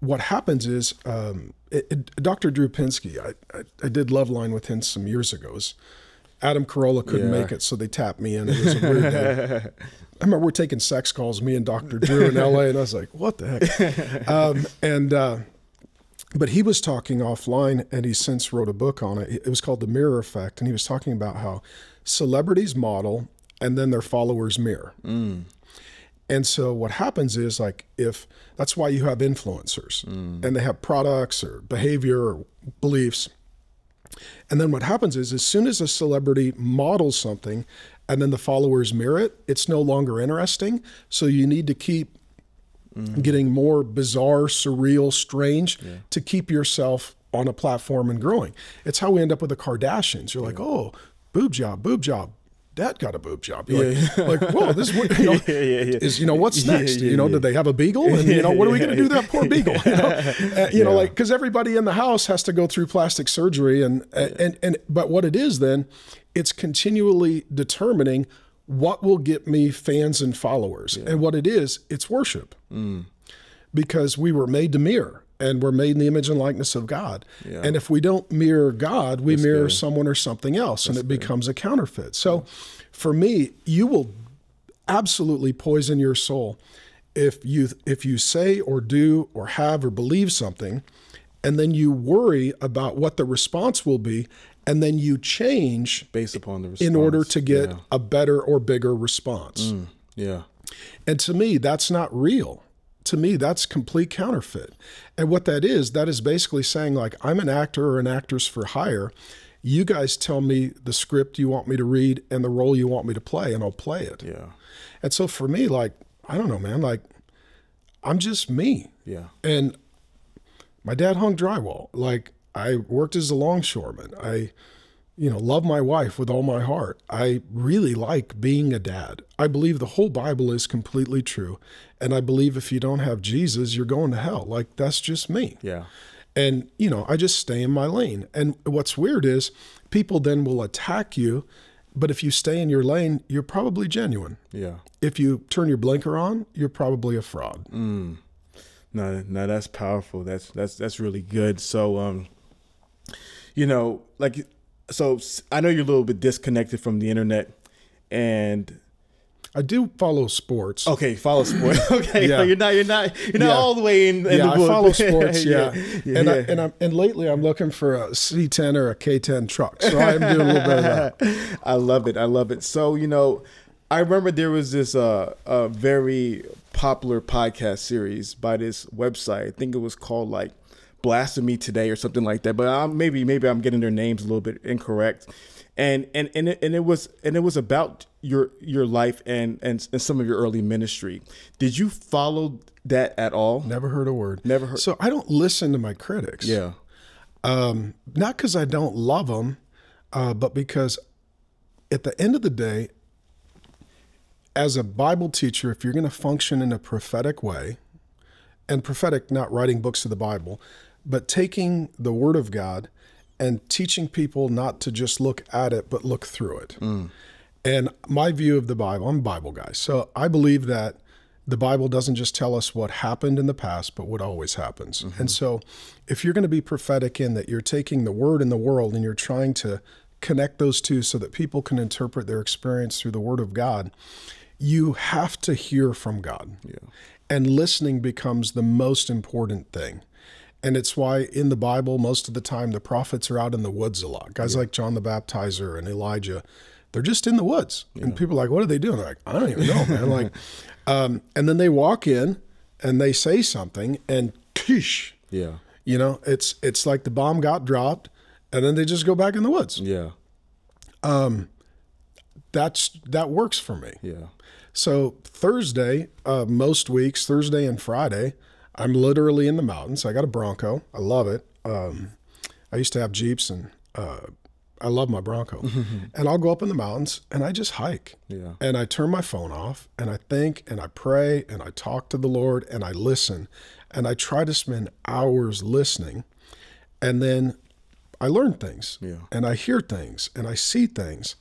what happens is um, it, it- Dr. Drew Pinsky, I, I, I did Loveline with him some years ago. Adam Carolla couldn't Yeah. make it, so they tapped me in. It was a weird day. I remember we're taking sex calls, me and Dr. Drew in LA, and I was like, what the heck? Um, and, uh, but he was talking offline and he since wrote a book on it. It was called The Mirror Effect. And he was talking about how celebrities model and then their followers mirror. Mm. And so what happens is like if that's why you have influencers mm. and they have products or behavior or beliefs. And then what happens is as soon as a celebrity models something and then the followers mirror it, it's no longer interesting. So you need to keep mm-hmm. getting more bizarre, surreal, strange to keep yourself on a platform and growing. It's how we end up with the Kardashians. You're like, oh, boob job, boob job. Dad got a boob job. You're like, like, whoa, this is what, you know, Yeah, yeah, yeah. is you know what's next? yeah, you know, yeah. did they have a beagle? And you know, what are we going to do that poor beagle? You know, Uh, you know like because everybody in the house has to go through plastic surgery, and and and but what it is then, it's continually determining what will get me fans and followers, and what it is, it's worship, Mm. because we were made to mirror. And we're made in the image and likeness of God. Yeah. And if we don't mirror God, we mirror someone or something else, and it becomes a counterfeit. So, for me, you will absolutely poison your soul if you if you say or do or have or believe something and then you worry about what the response will be and then you change Based upon the response. in order to get Yeah. a better or bigger response. Mm, yeah. And to me that's not real. To me that's complete counterfeit. And what that is, that is basically saying like I'm an actor or an actress for hire. You guys tell me the script you want me to read and the role you want me to play and I'll play it. Yeah. And so for me, like, I don't know, man, like, I'm just me. Yeah. And my dad hung drywall. Like, I worked as a longshoreman. I, you know, love my wife with all my heart. I really like being a dad. I believe the whole Bible is completely true. And I believe if you don't have Jesus, you're going to hell. Like, that's just me. Yeah. And, you know, I just stay in my lane. And what's weird is people then will attack you. But if you stay in your lane, you're probably genuine Yeah. if you turn your blinker on, you're probably a fraud. Mm. No, no, that's powerful. That's that's that's really good. So, um, you know, like, so I know you're a little bit disconnected from the internet, and I do follow sports. okay, follow sports. Okay, Yeah. so you're not you're not you're not Yeah. all the way in. in yeah, the I follow sports. Yeah, yeah, and I, and I'm and lately I'm looking for a C10 or a K10 truck, so I'm doing a little bit of that. I love it. I love it. So you know, I remember there was this uh, uh very popular podcast series by this website. I think it was called like Blasphemy Today or something like that. But I'm, maybe maybe I'm getting their names a little bit incorrect. And and and it, and it was and it was about your your life and, and and some of your early ministry. Did you follow that at all? Never heard a word. Never heard. So I don't listen to my critics. Yeah. Um, not because I don't love them, uh, but because at the end of the day, as a Bible teacher, if you're going to function in a prophetic way, and prophetic, not writing books of the Bible, but taking the Word of God and teaching people not to just look at it, but look through it. And my view of the Bible, I'm a Bible guy. So I believe that the Bible doesn't just tell us what happened in the past, but what always happens. Mm-hmm. And so if you're going to be prophetic in that you're taking the word in the world and you're trying to connect those two so that people can interpret their experience through the word of God, you have to hear from God. Yeah. And listening becomes the most important thing. And it's why in the Bible, most of the time, the prophets are out in the woods a lot. Guys like John the Baptizer and Elijah, they're just in the woods. And people are like, what are they doing? They're like, I don't even know, man. like, um, and then they walk in and they say something and tish, Yeah. you know, it's it's like the bomb got dropped and then they just go back in the woods. Yeah. Um That's that works for me. Yeah. So Thursday, uh, most weeks, Thursday and Friday, I'm literally in the mountains. I got a Bronco. I love it. Um, I used to have Jeeps, and uh, I love my Bronco. Mm-hmm. and I'll go up in the mountains and I just hike. Yeah. And I turn my phone off and I think and I pray and I talk to the Lord and I listen and I try to spend hours listening. And then I learn things Yeah. and I hear things and I see things.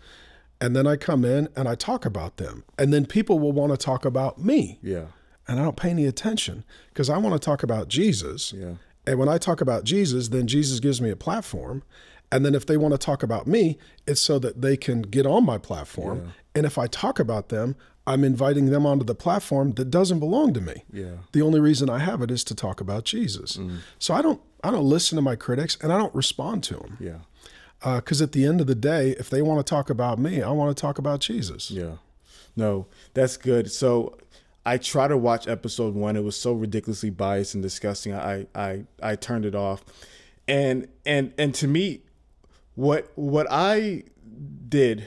And then I come in and I talk about them. And then people will want to talk about me. Yeah. And I don't pay any attention because I want to talk about Jesus. Yeah. And when I talk about Jesus, then Jesus gives me a platform. And then if they want to talk about me, it's so that they can get on my platform. And if I talk about them, I'm inviting them onto the platform that doesn't belong to me. Yeah. The only reason I have it is to talk about Jesus. Mm. So I don't I don't listen to my critics and I don't respond to them. Yeah. Uh, because at the end of the day, if they want to talk about me, I want to talk about Jesus. Yeah. No, that's good. So I try to watch episode one. It was so ridiculously biased and disgusting. I I I turned it off. And and and to me, what what I did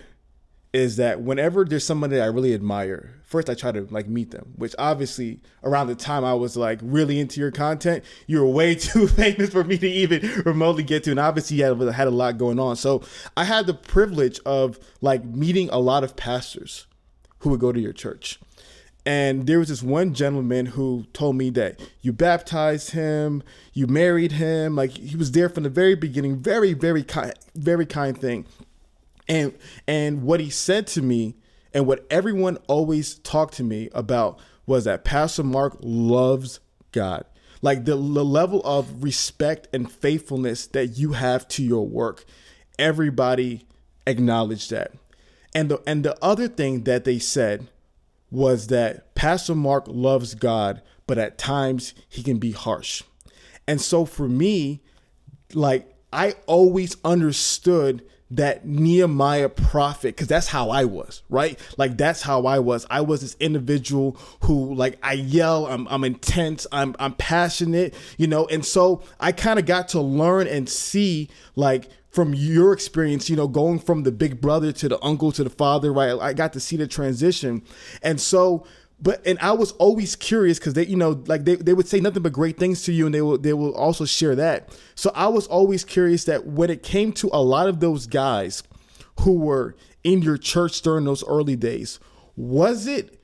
is that whenever there's somebody I really admire, first I try to like meet them, which obviously around the time I was like really into your content, you were way too famous for me to even remotely get to. And obviously you had, had a lot going on. So I had the privilege of like meeting a lot of pastors who would go to your church. And there was this one gentleman who told me that you baptized him, you married him, like he was there from the very beginning, very, very kind, very kind thing. And and what he said to me, and what everyone always talked to me about was that Pastor Mark loves God. Like the, the level of respect and faithfulness that you have to your work. Everybody acknowledged that. And the and the other thing that they said was that Pastor Mark loves God, but at times he can be harsh. And so for me, like I always understood that Nehemiah prophet, because that's how I was, right? Like that's how I was. I was this individual who like I yell, I'm I'm intense, I'm I'm passionate, you know, and so I kind of got to learn and see like from your experience, you know, going from the big brother to the uncle to the father, right? I got to see the transition. And so but and I was always curious because they, you know, like they, they would say nothing but great things to you, and they will they will also share that. So I was always curious that when it came to a lot of those guys who were in your church during those early days, was it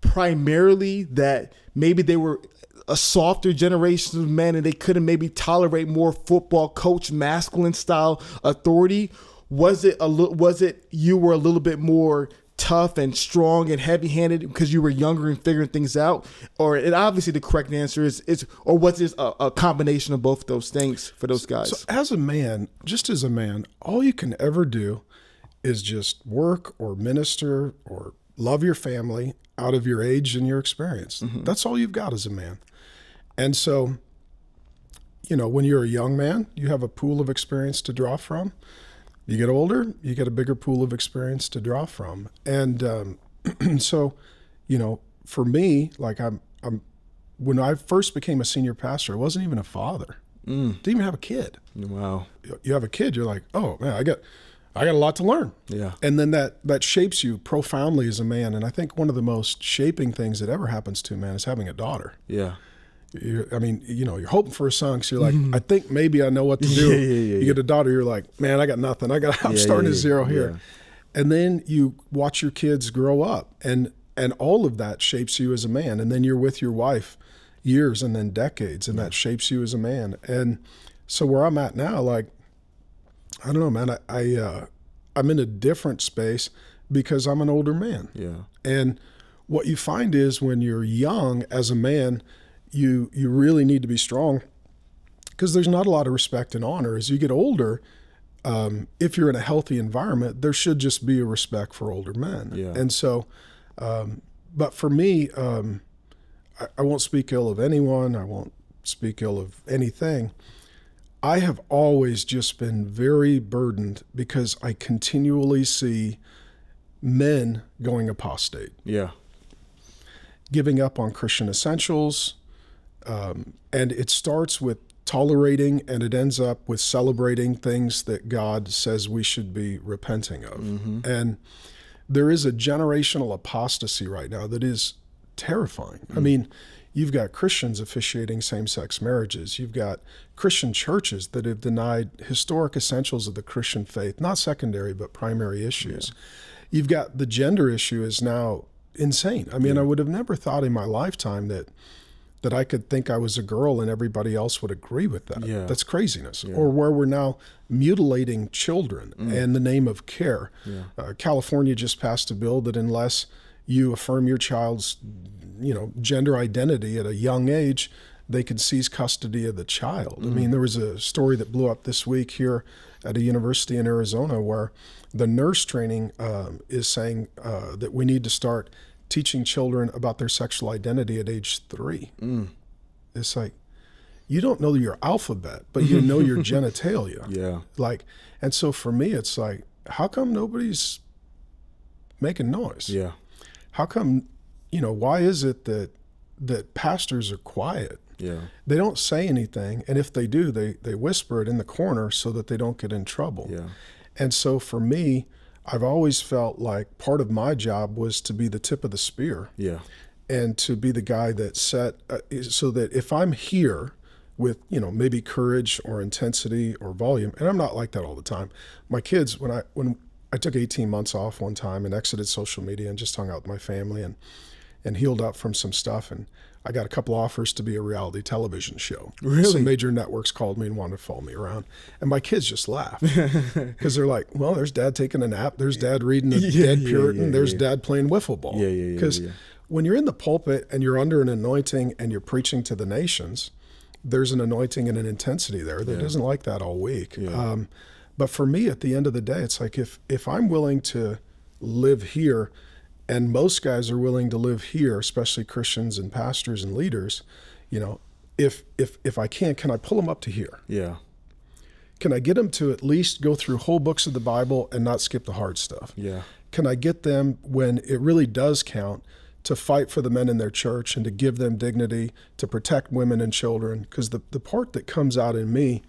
primarily that maybe they were a softer generation of men and they couldn't maybe tolerate more football coach masculine style authority? Was it a little? Was it you were a little bit more tough and strong and heavy-handed because you were younger and figuring things out or and obviously the correct answer is it's or was this a, a combination of both those things for those guys So as a man, just as a man, all you can ever do is just work or minister or love your family out of your age and your experience. Mm-hmm. That's all you've got as a man. And so, you know, when you're a young man, you have a pool of experience to draw from. You get older, you get a bigger pool of experience to draw from. And um, so, you know, for me, like I'm, I'm, when I first became a senior pastor, I wasn't even a father. Didn't even have a kid wow you have a kid, you're like, oh man, I got, I got a lot to learn. Yeah. And then that that shapes you profoundly as a man. And I think one of the most shaping things that ever happens to a man is having a daughter. yeah I mean, you know, you're hoping for a son, so you're like, I think maybe I know what to do. Yeah, yeah, yeah, you get a daughter, you're like, man, I got nothing. I got, I'm starting at zero here. And then you watch your kids grow up, and and all of that shapes you as a man. And then you're with your wife years and then decades, and that shapes you as a man. And so where I'm at now, like, I don't know, man. I, I uh, I'm in a different space because I'm an older man. yeah And what you find is when you're young as a man, you you really need to be strong because there's not a lot of respect and honor. As you get older, um, if you're in a healthy environment, there should just be a respect for older men. Yeah. And so, um, but for me, um, I, I won't speak ill of anyone. I won't speak ill of anything. I have always just been very burdened because I continually see men going apostate, yeah giving up on Christian essentials. Um, and it starts with tolerating and it ends up with celebrating things that God says we should be repenting of. And there is a generational apostasy right now that is terrifying. I mean, you've got Christians officiating same sex marriages, you've got Christian churches that have denied historic essentials of the Christian faith, not secondary, but primary issues. You've got the gender issue is now insane. I mean, I would have never thought in my lifetime that that I could think I was a girl and everybody else would agree with that. Yeah. That's craziness. Or where we're now mutilating children in the name of care. Uh, California just passed a bill that unless you affirm your child's, you know, gender identity at a young age, they could seize custody of the child. I mean, there was a story that blew up this week here at a university in Arizona where the nurse training um, is saying uh, that we need to start teaching children about their sexual identity at age three. Mm. It's like you don't know your alphabet, but you know your genitalia. Yeah. Like, and so for me, it's like, how come nobody's making noise? Yeah. How come, you know, why is it that that pastors are quiet? Yeah. They don't say anything, and if they do, they they whisper it in the corner so that they don't get in trouble. Yeah. And so for me, I've always felt like part of my job was to be the tip of the spear Yeah. and to be the guy that set uh, so that if I'm here with you know maybe courage or intensity or volume, and I'm not like that all the time. My kids, when I when I took 18 months off one time and exited social media and just hung out with my family and and healed up from some stuff and I got a couple offers to be a reality television show. Really? Some major networks called me and wanted to follow me around. And my kids just laugh because they're like, well, there's dad taking a nap. There's dad reading the Yeah, Dead Puritan. yeah, there's yeah. dad playing wiffle ball. Yeah, yeah, yeah, Because when you're in the pulpit and you're under an anointing and you're preaching to the nations, there's an anointing and an intensity there that isn't like that all week. Um, but for me, at the end of the day, it's like if if I'm willing to live here, and most guys are willing to live here, especially Christians and pastors and leaders, you know, if if if I can, can I pull them up to here? Yeah. Can I get them to at least go through whole books of the Bible and not skip the hard stuff? Yeah. Can I get them when it really does count to fight for the men in their church and to give them dignity, to protect women and children? Because the, the part that comes out in me,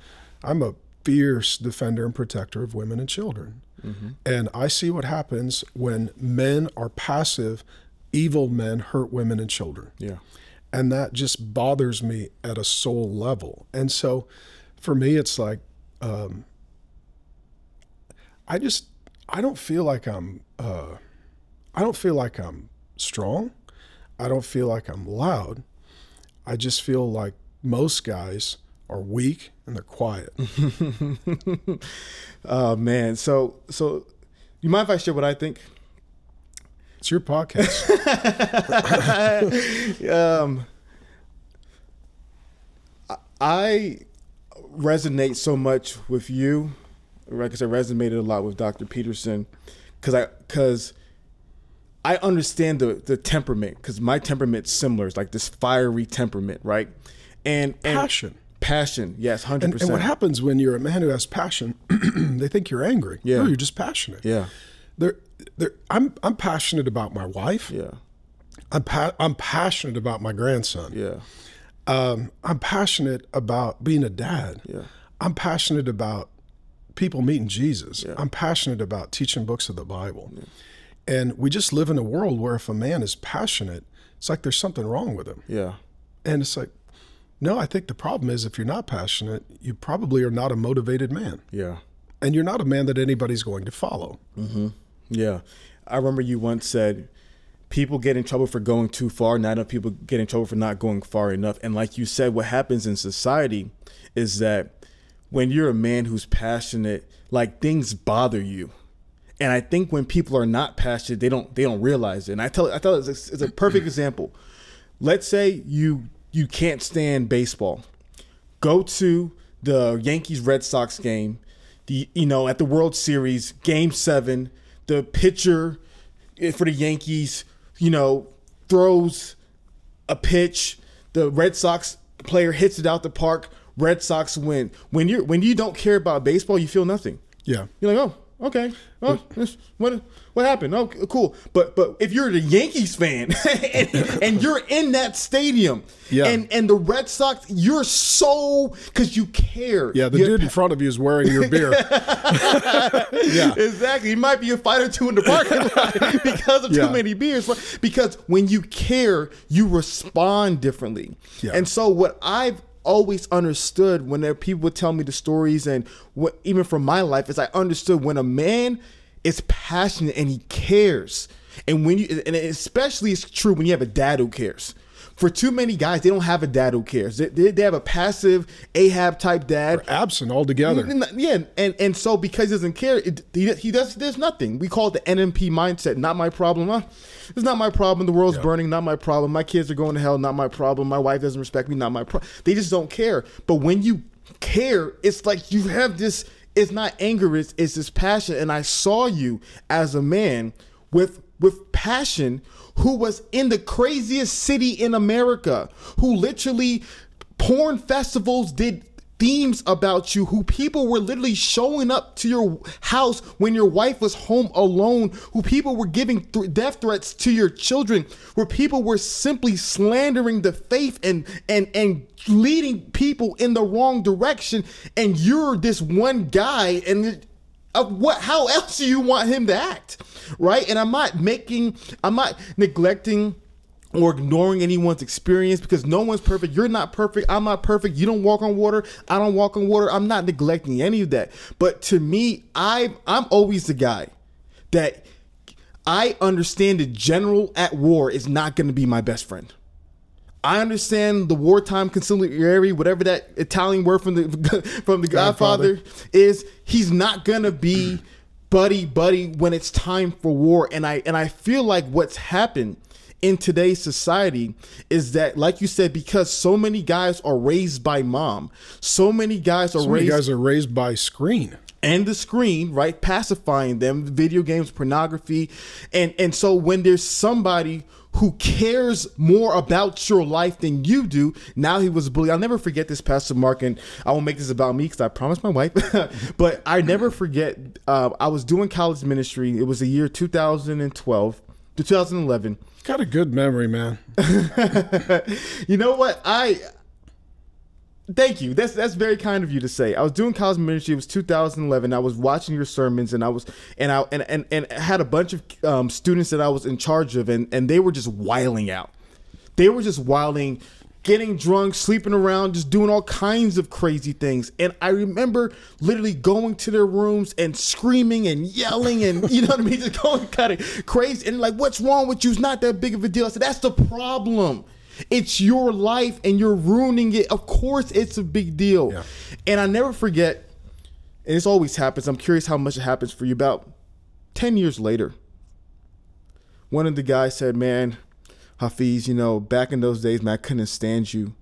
I'm a fierce defender and protector of women and children. And I see what happens when men are passive, evil men hurt women and children Yeah. and that just bothers me at a soul level. And so, for me, it's like um, I just I don't feel like I'm uh, I don't feel like I'm strong. I don't feel like I'm loud. I just feel like most guys are weak and they're quiet. Oh man. So so you mind if I share what I think? It's your podcast. um, I- resonate so much with you, right? Because I resonated a lot with Dr. Peterson, because I because I understand the the temperament, because my temperament's similar. It's like this fiery temperament, right? And, and Passion. Passion, yes, hundred percent. And, what happens when you're a man who has passion? they think you're angry. Yeah. No, you're just passionate. Yeah, They're, they're, I'm I'm passionate about my wife. yeah, I'm pa- I'm passionate about my grandson. yeah, Um, I'm passionate about being a dad. yeah, I'm passionate about people meeting Jesus. Yeah. I'm passionate about teaching books of the Bible. And we just live in a world where if a man is passionate, it's like there's something wrong with him. yeah, And it's like, no, I think the problem is if you're not passionate, you probably are not a motivated man. yeah. And you're not a man that anybody's going to follow. Mm-hmm. Yeah. I remember you once said people get in trouble for going too far, not enough people get in trouble for not going far enough. And like you said, what happens in society is that when you're a man who's passionate, like things bother you. And I think when people are not passionate, they don't they don't realize it. And I tell I tell it's a, it's a perfect example. Let's say you you can't stand baseball go to the Yankees Red Sox game, the you know at the World Series Game Seven, the pitcher for the Yankees, you know, throws a pitch, the Red Sox player hits it out the park, Red Sox win. When you when you don't care about baseball, you feel nothing. Yeah. You're like, oh, okay. Oh, this- what what happened? Oh, cool. But but if you're the Yankees fan and, and you're in that stadium, Yeah. and and the Red Sox, you're so because you care. Yeah, the You- dude in front of you is wearing your beer. yeah. Exactly. He might be a fight or two in the parking lot because of Yeah. too many beers. Because when you care, you respond differently. Yeah. And so what I've always understood whenever people would tell me the stories and what even from my life is I understood when a man is passionate and he cares. And when you and especially it's true when you have a dad who cares. For too many guys, they don't have a dad who cares. They, they, they have a passive Ahab type dad Absent altogether. yeah, and and so because he doesn't care, it, he, he does. There's nothing. We call it the NMP mindset. Not my problem. Huh? It's not my problem. The world's burning. Not my problem. My kids are going to hell. Not my problem. My wife doesn't respect me. Not my problem. They just don't care. But when you care, it's like you have this. It's not anger. It's it's this passion. And I saw you as a man with with passion who was in the craziest city in America, who literally porn festivals did themes about you, who people were literally showing up to your house when your wife was home alone, who people were giving th- death threats to your children, where people were simply slandering the faith and and and leading people in the wrong direction, and you're this one guy and. Uh, what? How else do you want him to act, right? And I'm not making, I'm not neglecting or ignoring anyone's experience because no one's perfect. You're not perfect. I'm not perfect. You don't walk on water. I don't walk on water. I'm not neglecting any of that. But to me, I I'm always the guy that I understand the general at war is not going to be my best friend. I understand the wartime consigliere, whatever that Italian word from the from the Godfather, Godfather is. He's not gonna be buddy buddy when it's time for war. And I and I feel like what's happened in today's society is that, like you said, because so many guys are raised by mom, so many guys are so raised. guys are raised by screen and the screen, right? Pacifying them, video games, pornography, and and so when there's somebody who cares more about your life than you do. Now he was bullied. I'll never forget this, Pastor Mark, and I won't make this about me because I promised my wife. but I never forget. Uh, I was doing college ministry. It was the year 2012 to 2011 Got a good memory, man. you know what? I thank you. That's that's very kind of you to say. I was doing college ministry. It was 2011. I was watching your sermons, and I was and I and and, and had a bunch of um, students that I was in charge of, and and they were just wiling out. They were just wilding getting drunk, sleeping around, just doing all kinds of crazy things. And I remember literally going to their rooms and screaming and yelling and you know what I mean, just going kind of crazy. And like, what's wrong with you? It's not that big of a deal. I said, that's the problem. It's your life and you're ruining it. Of course, it's a big deal. Yeah. And I never forget, and this always happens. I'm curious how much it happens for you. About 10 years later, one of the guys said, Man, Hafiz, you know, back in those days, man, I couldn't stand you.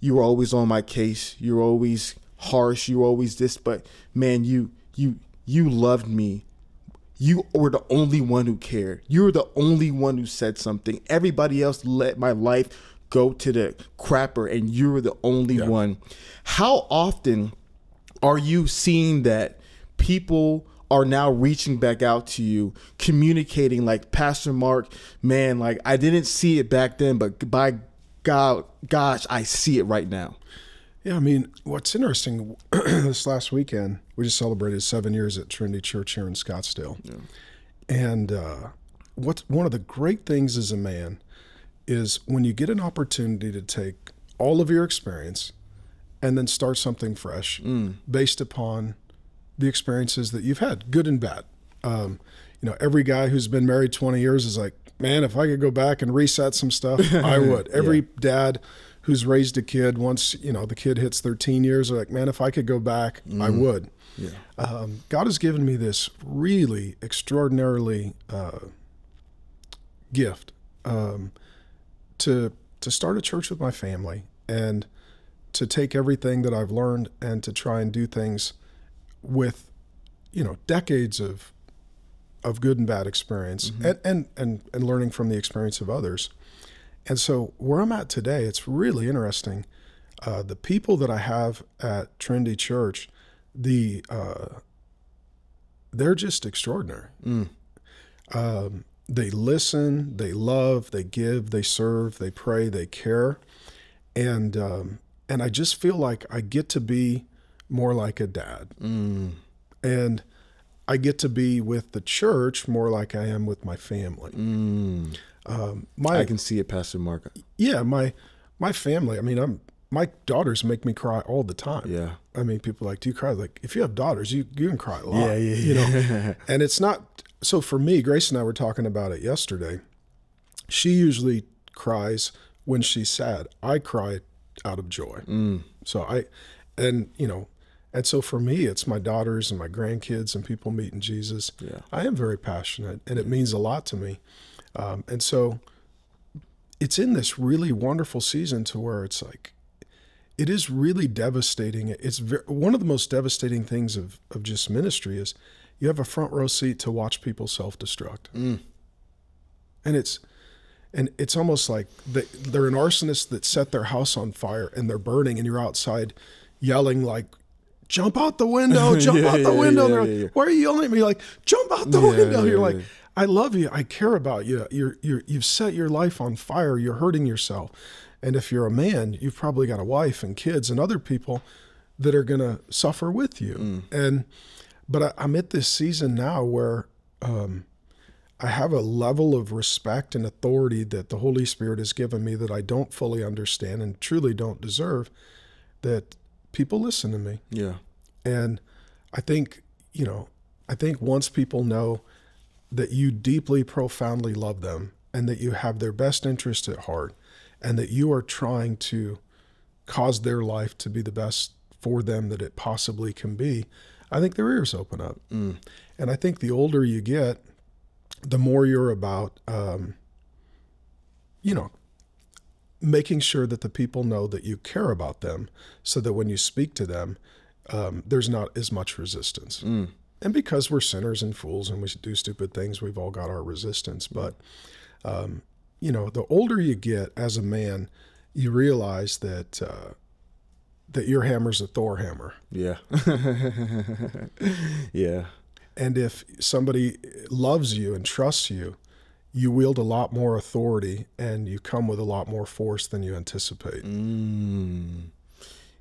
You were always on my case. You were always harsh. You were always this, but man, you you you loved me. You were the only one who cared. You were the only one who said something. Everybody else let my life go to the crapper, and you were the only yeah. one. How often are you seeing that people are now reaching back out to you, communicating like Pastor Mark, man, like I didn't see it back then, but by God, gosh, I see it right now. Yeah, I mean, what's interesting this last weekend, we just celebrated seven years at Trinity Church here in Scottsdale. Yeah. And uh, what's one of the great things as a man is when you get an opportunity to take all of your experience and then start something fresh mm. based upon the experiences that you've had, good and bad. Um, you know, every guy who's been married 20 years is like, man, if I could go back and reset some stuff, I would. Every yeah. dad who's raised a kid, once you know the kid hits 13 years, are like, man, if I could go back, mm I would. Yeah. Um, God has given me this really extraordinarily uh, gift um, to to start a church with my family and to take everything that I've learned and to try and do things with you know decades of of good and bad experience mm-hmm. and, and and and learning from the experience of others and so where i'm at today it's really interesting uh, the people that i have at trinity church the uh, they're just extraordinary mm. um, they listen they love they give they serve they pray they care and um, and i just feel like i get to be more like a dad. Mm. And I get to be with the church more like I am with my family. Mm. Um, my, I can see it, Pastor Mark. Yeah, my my family. I mean, I'm my daughters make me cry all the time. Yeah. I mean, people like, do you cry? Like, if you have daughters, you you can cry a lot. Yeah, yeah, yeah. You know, and it's not so for me. Grace and I were talking about it yesterday. She usually cries when she's sad. I cry out of joy. Mm. So I, and you know, and so for me, it's my daughters and my grandkids and people meeting Jesus. Yeah. I am very passionate and it means a lot to me. Um, and so it's in this really wonderful season to where it's like, it is really devastating. It's very, one of the most devastating things of, of just ministry is you have a front row seat to watch people self-destruct. And it's and it's almost like they, they're an arsonist that set their house on fire and they're burning and you're outside yelling like jump out the window jump Yeah, out the yeah, window. yeah, they're like yeah, why are you yelling at me? Like jump out the window. you're like i love you. I care about you. You're, you're you've set your life on fire. You're hurting yourself. And if you're a man you've probably got a wife and kids and other people that are going to suffer with you. Mm. and but I, i'm at this season now where um, I have a level of respect and authority that the Holy Spirit has given me that I don't fully understand and truly don't deserve. That people listen to me. Yeah. And I think, you know, I think once people know that you deeply, profoundly love them and that you have their best interest at heart and that you are trying to cause their life to be the best for them that it possibly can be, I think their ears open up. And I think the older you get, the more you're about, um, you know, making sure that the people know that you care about them so that when you speak to them, um, there's not as much resistance. And because we're sinners and fools and we do stupid things, we've all got our resistance. But, um, you know, the older you get as a man, you realize that uh, that your hammer's a Thor hammer. Yeah. yeah. And if somebody loves you and trusts you, you wield a lot more authority and you come with a lot more force than you anticipate. Mm.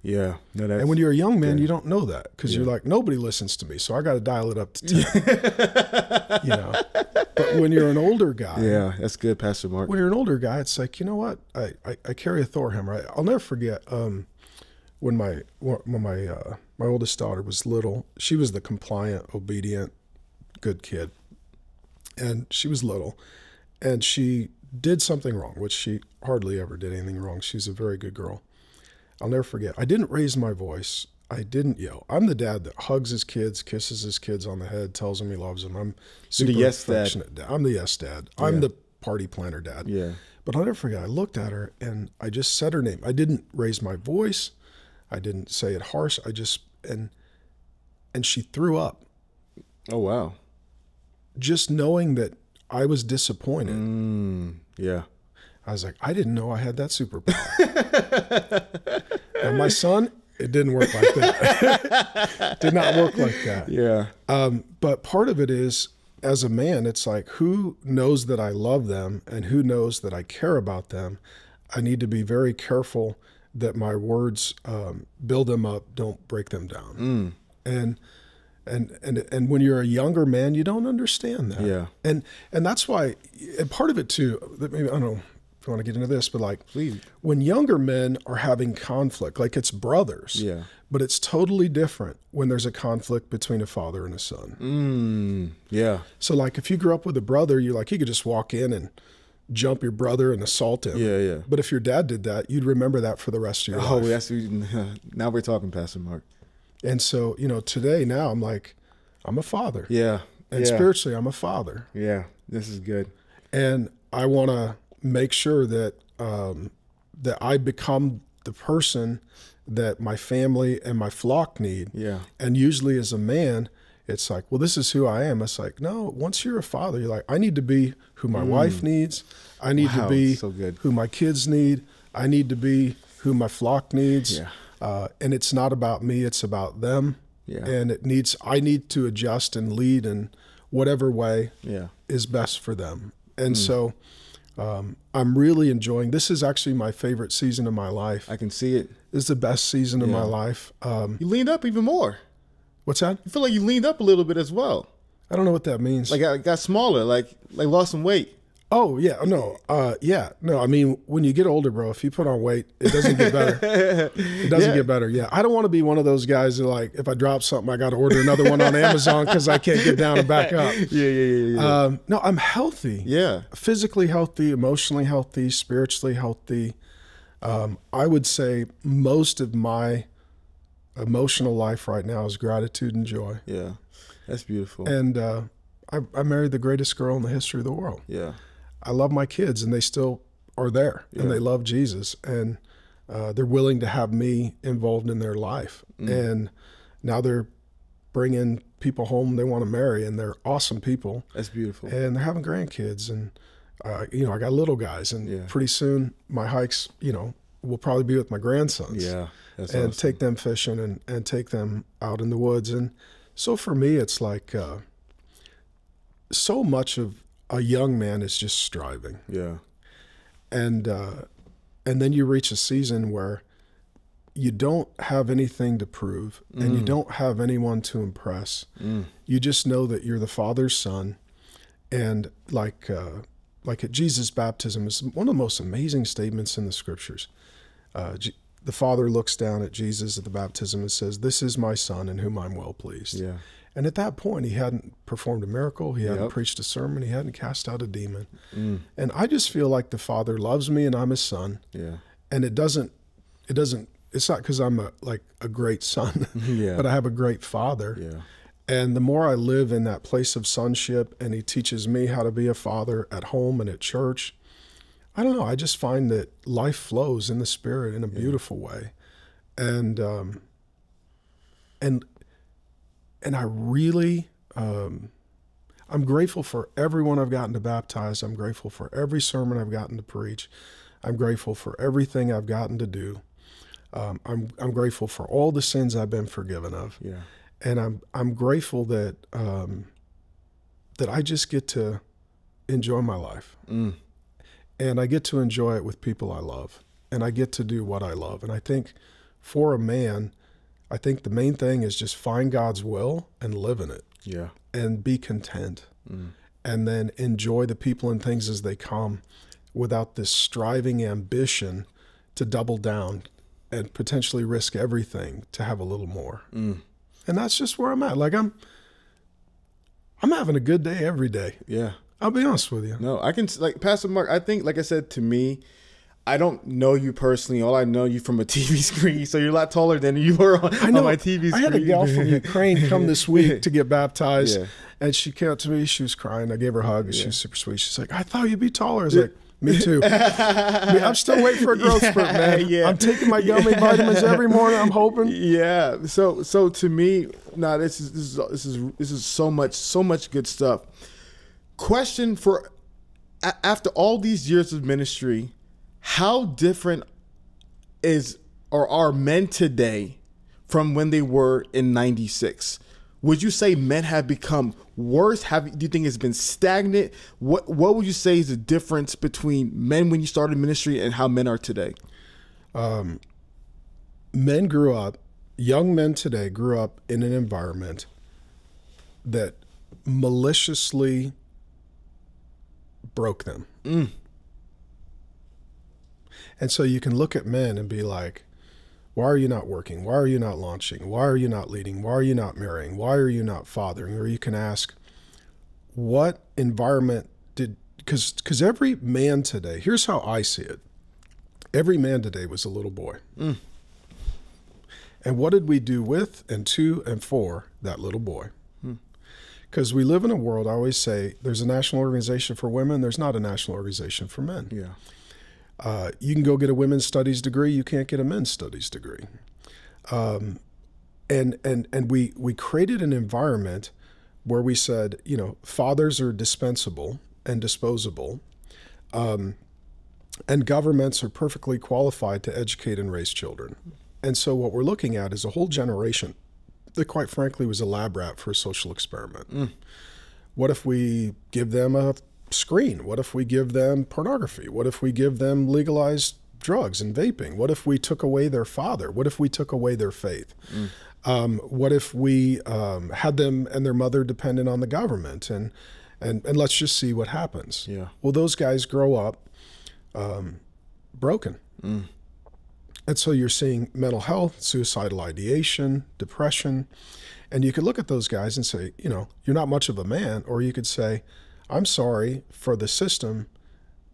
Yeah. No, And when you're a young man, you don't know that because you're like, nobody listens to me, so I got to dial it up to 10. you know? But when you're an older guy, yeah, that's good, Pastor Mark. when you're an older guy, it's like, you know what? I, I, I carry a Thor hammer. I, I'll never forget um, when my when my uh, my oldest daughter was little. She was the compliant, obedient, good kid, and she was little, and she did something wrong, which she hardly ever did anything wrong. She's a very good girl. I'll never forget. I didn't raise my voice. I didn't yell. I'm the dad that hugs his kids, kisses his kids on the head, tells them he loves them. I'm super yes affectionate dad. I'm the yes dad. I'm the party planner dad. Yeah. But I'll never forget, I looked at her and I just said her name. I didn't raise my voice. I didn't say it harsh. I just and and she threw up. Oh, wow. Just knowing that I was disappointed. Mm. Yeah. I was like, I didn't know I had that superpower. and my son, it didn't work like that. Did not work like that. Yeah. Um, but part of it is, as a man, it's like who knows that I love them and who knows that I care about them. I need to be very careful that my words um, build them up, don't break them down. And and and and when you're a younger man, you don't understand that. Yeah. And and that's why, and part of it too. Maybe I don't know if you want to get into this, but like Please. when younger men are having conflict, like it's brothers. Yeah. But it's totally different when there's a conflict between a father and a son. Mm. Yeah. So, like, if you grew up with a brother, you're like, you could just walk in and jump your brother and assault him. Yeah. Yeah. But if your dad did that, you'd remember that for the rest of your Oh, life. that's now we're talking, Pastor Mark. And so, you know, today, now I'm like, I'm a father. Yeah. And yeah. spiritually, I'm a father. Yeah. This is good. And I want to make sure that um, that I become the person that my family and my flock need. Yeah. And usually, as a man, it's like, well, this is who I am. It's like, no, once you're a father, you're like, I need to be who my wife needs. I need Mm. Wow, to be so good. who my kids need. I need to be who my flock needs. Yeah. Uh, and it's not about me, it's about them. Yeah. And it needs, I need to adjust and lead in whatever way Yeah. is best for them. And Hmm. so um, I'm really enjoying this is actually my favorite season of my life. I can see it. This is the best season of my life. Um, You leaned up even more. what's that? You feel like you leaned up a little bit as well. I don't know what that means. Like I got smaller. Like like lost some weight. Oh yeah, no, uh, yeah, no. I mean, when you get older, bro, if you put on weight, it doesn't get better. It doesn't Yeah. get better. Yeah, I don't want to be one of those guys that like, if I drop something, I got to order another one on Amazon because I can't get down and back up. Yeah. Yeah. Yeah. Yeah. Um, no, I'm healthy. yeah. physically healthy, emotionally healthy, spiritually healthy. Um, I would say most of my emotional life right now is gratitude and joy. Yeah. That's beautiful. And uh, I, I married the greatest girl in the history of the world. yeah. I love my kids, and they still are there, Yeah. and they love Jesus, and uh, they're willing to have me involved in their life. Mm. And now they're bringing people home they want to marry, and they're awesome people, That's beautiful. and they're having grandkids, and uh, you know I got little guys, and Yeah. pretty soon my hikes, you know, will probably be with my grandsons, yeah. And awesome. take them fishing and and take them out in the woods, and so for me it's like uh, so much of a young man is just striving yeah. and uh, and then you reach a season where you don't have anything to prove and you don't have anyone to impress. You just know that you're the Father's son, and like uh, like at Jesus' baptism is one of the most amazing statements in the Scriptures. Uh, J- the Father looks down at Jesus at the baptism and says, "This is my Son, in whom I'm well pleased." Yeah. And at that point, he hadn't performed a miracle, he hadn't Yep. preached a sermon, he hadn't cast out a demon. And I just feel like the Father loves me and I'm his son. Yeah. And it doesn't, it doesn't, it's not because I'm a, like a great son, Yeah. but I have a great father. Yeah. And the more I live in that place of sonship and he teaches me how to be a father at home and at church, I don't know. I just find that life flows in the spirit in a beautiful way. And, um, and, and I really, um, I'm grateful for everyone I've gotten to baptize. I'm grateful for every sermon I've gotten to preach. I'm grateful for everything I've gotten to do. Um, I'm, I'm grateful for all the sins I've been forgiven of Yeah. and I'm I'm grateful that um, that I just get to enjoy my life, Mm. and I get to enjoy it with people I love, and I get to do what I love. And I think for a man, I think the main thing is just find God's will and live in it, Yeah. and be content, mm. and then enjoy the people and things as they come, without this striving ambition to double down and potentially risk everything to have a little more mm. and that's just where I'm at. Like I'm, I'm having a good day every day. Yeah. I'll be honest with you. No, I can like Pastor Mark. I think, like I said, to me, I don't know you personally. All I know you from a TV screen. So you're a lot taller than you were on, I know. on my TV screen. I had a gal from Ukraine come this week to get baptized, Yeah. and she came up to me. She was crying. I gave her a hug. and She was super sweet. She's like, "I thought you'd be taller." I was like, "Me too." I mean, I'm still waiting for a growth spurt, man. Yeah. I'm taking my gummy vitamins every morning. I'm hoping. Yeah. So so to me, nah, this is this is this is this is so much so much good stuff. Question for after all these years of ministry, how different is or are men today from when they were in 96? Would you say men have become worse? Have do you think it's been stagnant? What what would you say is the difference between men when you started ministry and how men are today? um, men grew up, young men today grew up in an environment that maliciously broke them. And so you can look at men and be like, why are you not working? Why are you not launching? Why are you not leading? Why are you not marrying? Why are you not fathering? Or you can ask, what environment did, because because every man today, here's how I see it. Every man today was a little boy. Mm. And what did we do with and to and for that little boy? Hmm. Because we live in a world, I always say, there's a national organization for women, there's not a national organization for men. Yeah. Uh, you can go get a women's studies degree, you can't get a men's studies degree. Um, and and and we we created an environment where we said, you know, fathers are dispensable and disposable, um, and governments are perfectly qualified to educate and raise children. And so what we're looking at is a whole generation that, quite frankly, was a lab rat for a social experiment. What if we give them a screen? What if we give them pornography? What if we give them legalized drugs and vaping? What if we took away their father? What if we took away their faith? Um, what if we um, had them and their mother dependent on the government? And, and, and let's just see what happens. Yeah. Well, those guys grow up um, broken. And so you're seeing mental health, suicidal ideation, depression. And you could look at those guys and say, you know, you're not much of a man. Or you could say, I'm sorry for the system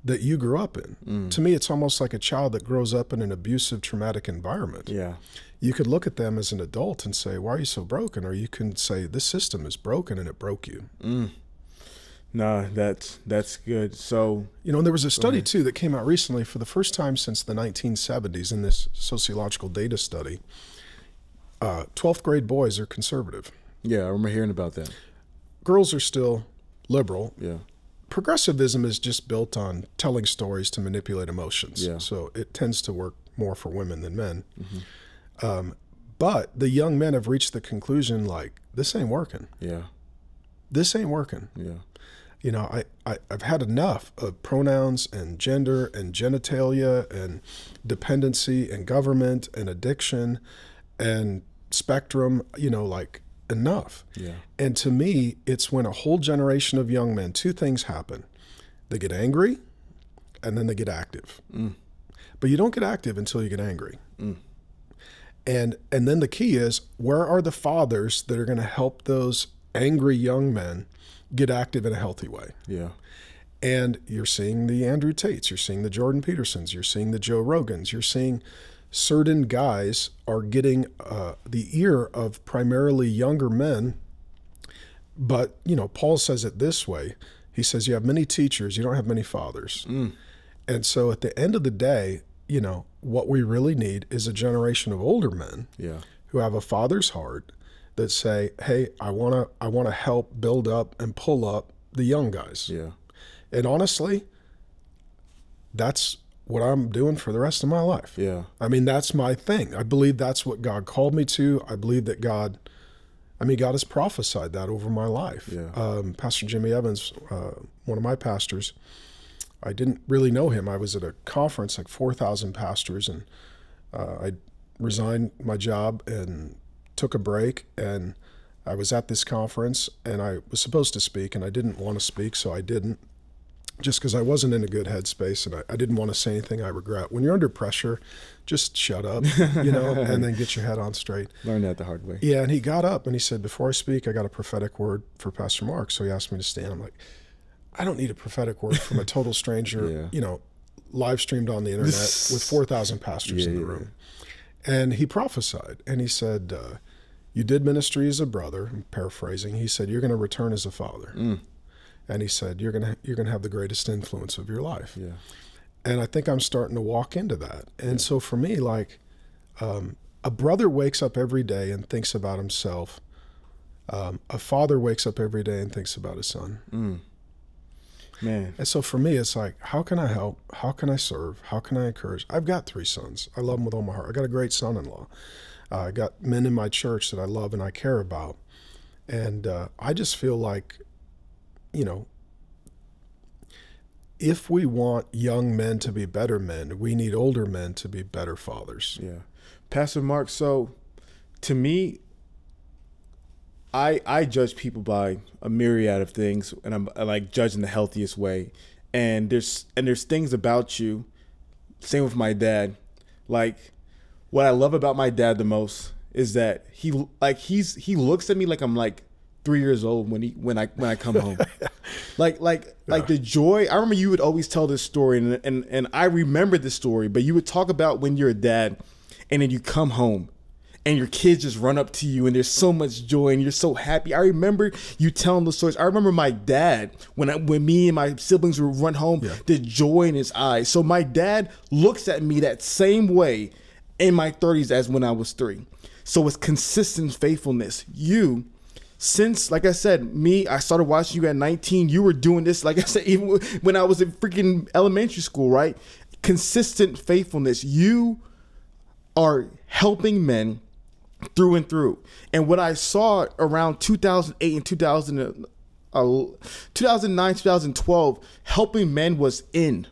that you grew up in. To me, it's almost like a child that grows up in an abusive, traumatic environment. Yeah. You could look at them as an adult and say, why are you so broken? Or you can say, this system is broken and it broke you. No, that's that's good. So You know, and there was a study too that came out recently for the first time since the 1970s in this sociological data study. Uh, 12th grade boys are conservative. Yeah, I remember hearing about that. Girls are still liberal. Yeah. Progressivism is just built on telling stories to manipulate emotions. Yeah. So it tends to work more for women than men. Um, but the young men have reached the conclusion like, this ain't working. Yeah. This ain't working. Yeah. you know, I, I, I've had enough of pronouns and gender and genitalia and dependency and government and addiction and spectrum, you know, like enough. Yeah. And to me, it's when a whole generation of young men, two things happen. They get angry and then they get active. Mm. But you don't get active until you get angry. Mm. And and then the key is where are the fathers that are going to help those angry young men get active in a healthy way? Yeah. And you're seeing the Andrew Tates, you're seeing the Jordan Petersons, you're seeing the Joe Rogans, you're seeing certain guys are getting uh, the ear of primarily younger men. But, you know, Paul says it this way he says, You have many teachers, you don't have many fathers. And so at the end of the day, you know, what we really need is a generation of older men Yeah. who have a father's heart that say, "Hey, I want to I want to help build up and pull up the young guys." Yeah. And honestly, that's what I'm doing for the rest of my life. Yeah. I mean, that's my thing. I believe that's what God called me to. I believe that God I mean, God has prophesied that over my life. Yeah. Um, Pastor Jimmy Evans, uh, one of my pastors, I didn't really know him. I was at a conference, like 4,000 pastors, and uh, I resigned my job and took a break. And I was at this conference, and I was supposed to speak, and I didn't want to speak, so I didn't just because I wasn't in a good headspace and I, I didn't want to say anything I regret. When you're under pressure, just shut up, you know, and then get your head on straight. Learn that the hard way. Yeah, and he got up and he said, Before I speak, I got a prophetic word for Pastor Mark. So he asked me to stand. I'm like, I don't need a prophetic word from a total stranger, Yeah. you know, live streamed on the internet with 4,000 pastors in the Yeah, room. And he prophesied and he said, uh, You did ministry as a brother, I'm paraphrasing. He said, You're going to return as a father. Mm. And he said, You're going to you're going to have the greatest influence of your life Yeah. and I think I'm starting to walk into that. And so for me, like, um, a brother wakes up every day and thinks about himself. Um, a father wakes up every day and thinks about his son. Man. And so for me, it's like, how can I help? How can I serve? How can I encourage? I've got three sons. I love them with all my heart. I got a great son-in-law. Uh, I got men in my church that I love and I care about. And uh, I just feel like, you know, if we want young men to be better men, we need older men to be better fathers. Yeah. Pastor Mark, so to me, I I judge people by a myriad of things and I'm I like judging the healthiest way. And there's and there's things about you, same with my dad. Like what I love about my dad the most is that he like he's he looks at me like I'm like three years old when he when I when I come home. like like like the joy. I remember you would always tell this story and and and I remember this story, but you would talk about when you're a dad and then you come home and your kids just run up to you and there's so much joy and you're so happy. I remember you telling the stories. I remember my dad when I, when me and my siblings would run home, the joy in his eyes. So my dad looks at me that same way in my 30s as when I was 3. So it's consistent faithfulness. You since like I said, me, I started watching you at 19. You were doing this, like I said, even when I was in freaking elementary school, right? Consistent faithfulness. You are helping men through and through. And what I saw around 2008 and 2000, uh, 2009, 2012, helping men was in.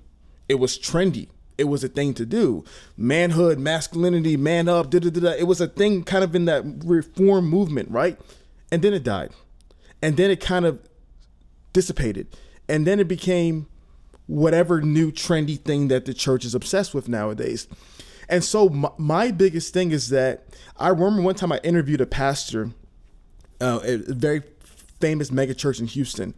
It was trendy. It was a thing to do. Manhood, masculinity, man up, da da da. It was a thing kind of in that reform movement, right? And then it died. And then it kind of dissipated. And then it became whatever new trendy thing that the church is obsessed with nowadays. And so my, my biggest thing is that I remember one time I interviewed a pastor, uh, a very famous mega church in Houston,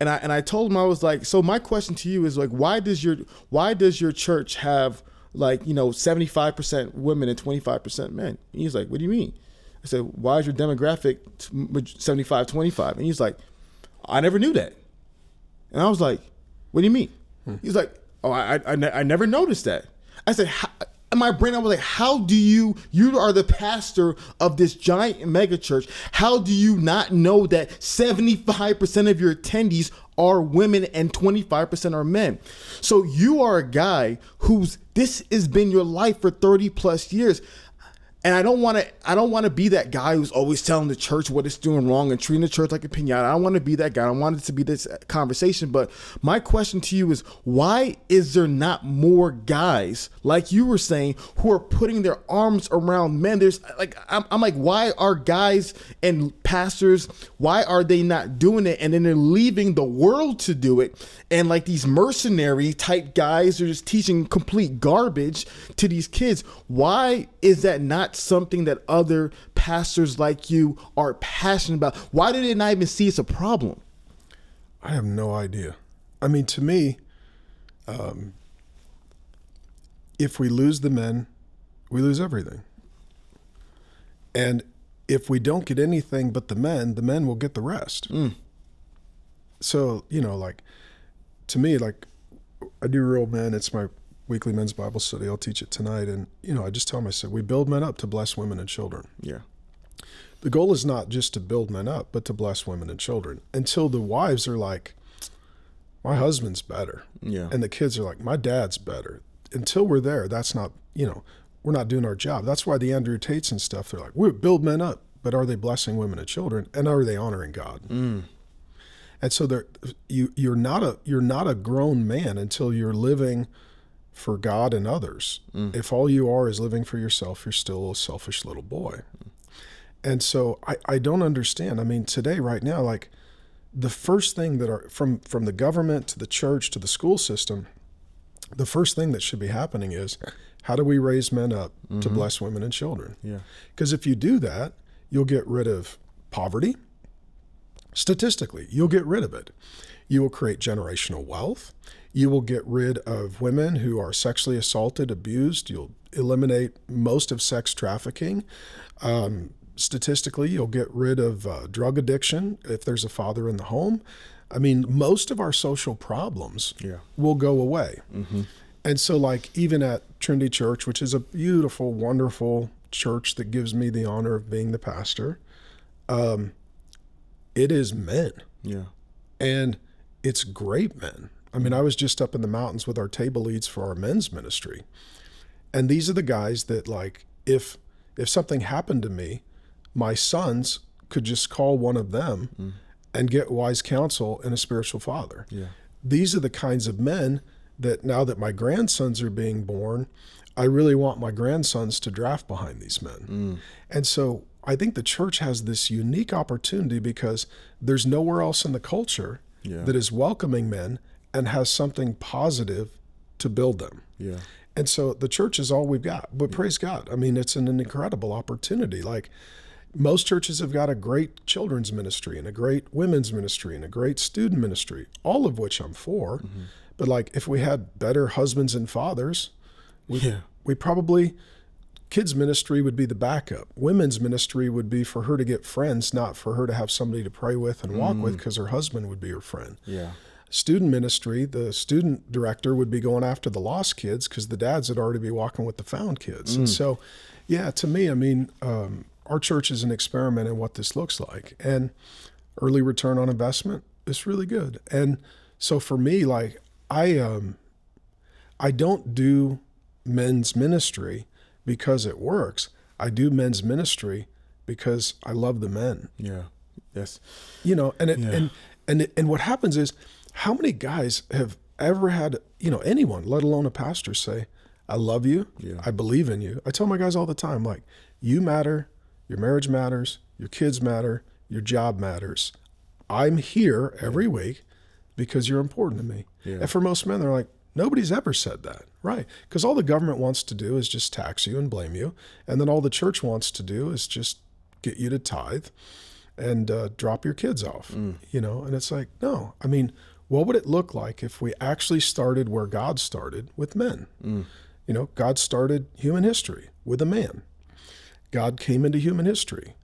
and I and I told him I was like, so my question to you is like, why does your why does your church have like you know seventy five percent women and twenty five percent men? And he's like, what do you mean? I said, why is your demographic 75 25? And he's like, I never knew that. And I was like, what do you mean? Hmm. He's like, oh, I, I, I never noticed that. I said, in my brain, I was like, how do you, you are the pastor of this giant mega church. How do you not know that 75% of your attendees are women and 25% are men? So you are a guy who's, this has been your life for 30 plus years and I don't want to. I don't want to be that guy who's always telling the church what it's doing wrong and treating the church like a pinata. I don't want to be that guy. I want it to be this conversation. But my question to you is, why is there not more guys like you were saying who are putting their arms around men? There's like I'm, I'm like, why are guys and pastors? Why are they not doing it? And then they're leaving the world to do it. And like these mercenary type guys are just teaching complete garbage to these kids. Why is that not? Not something that other pastors like you are passionate about? Why do they not even see it's a problem? I have no idea. I mean, to me, um, if we lose the men, we lose everything. And if we don't get anything but the men, the men will get the rest. Mm. So, you know, like to me, like I do real men, it's my weekly men's Bible study. I'll teach it tonight. And, you know, I just tell them, I said, we build men up to bless women and children. Yeah. The goal is not just to build men up, but to bless women and children until the wives are like, my husband's better. Yeah. And the kids are like, my dad's better. Until we're there, that's not, you know, we're not doing our job. That's why the Andrew Tates and stuff, they're like, we build men up, but are they blessing women and children? And are they honoring God? Mm. And so there, you you're not a you're not a grown man until you're living for God and others. Mm. If all you are is living for yourself, you're still a selfish little boy. And so I, I don't understand. I mean, today, right now, like the first thing that are from from the government to the church to the school system, the first thing that should be happening is how do we raise men up mm-hmm. to bless women and children? Yeah. Because if you do that, you'll get rid of poverty. Statistically, you'll get rid of it. You will create generational wealth. You will get rid of women who are sexually assaulted, abused. You'll eliminate most of sex trafficking. Um, statistically, you'll get rid of uh, drug addiction if there's a father in the home. I mean, most of our social problems yeah. will go away. Mm-hmm. And so, like, even at Trinity Church, which is a beautiful, wonderful church that gives me the honor of being the pastor, um, it is men. Yeah. And it's great men. I mean, I was just up in the mountains with our table leads for our men's ministry. And these are the guys that like if if something happened to me, my sons could just call one of them mm. and get wise counsel and a spiritual father. Yeah. These are the kinds of men that now that my grandsons are being born, I really want my grandsons to draft behind these men. Mm. And so I think the church has this unique opportunity because there's nowhere else in the culture yeah. that is welcoming men and has something positive to build them. Yeah. And so the church is all we've got. But praise God. I mean, it's an, an incredible opportunity. Like most churches have got a great children's ministry and a great women's ministry and a great student ministry, all of which I'm for. Mm-hmm. But like if we had better husbands and fathers, we, yeah. we probably kids ministry would be the backup. Women's ministry would be for her to get friends, not for her to have somebody to pray with and walk mm. with because her husband would be her friend. Yeah. Student ministry, the student director would be going after the lost kids because the dads would already be walking with the found kids. Mm. And so, yeah, to me, I mean, um, our church is an experiment in what this looks like. And early return on investment is really good. And so for me, like, I, um, I don't do men's ministry because it works. I do men's ministry because I love the men. Yeah. Yes. You know, and it, yeah. and and and what happens is how many guys have ever had, you know, anyone, let alone a pastor say, "I love you. Yeah. I believe in you." I tell my guys all the time like, "You matter. Your marriage matters. Your kids matter. Your job matters. I'm here every week because you're important to me." Yeah. And for most men they're like, Nobody's ever said that, right? Because all the government wants to do is just tax you and blame you. And then all the church wants to do is just get you to tithe and uh, drop your kids off, mm. you know? And it's like, no. I mean, what would it look like if we actually started where God started with men? Mm. You know, God started human history with a man. God came into human history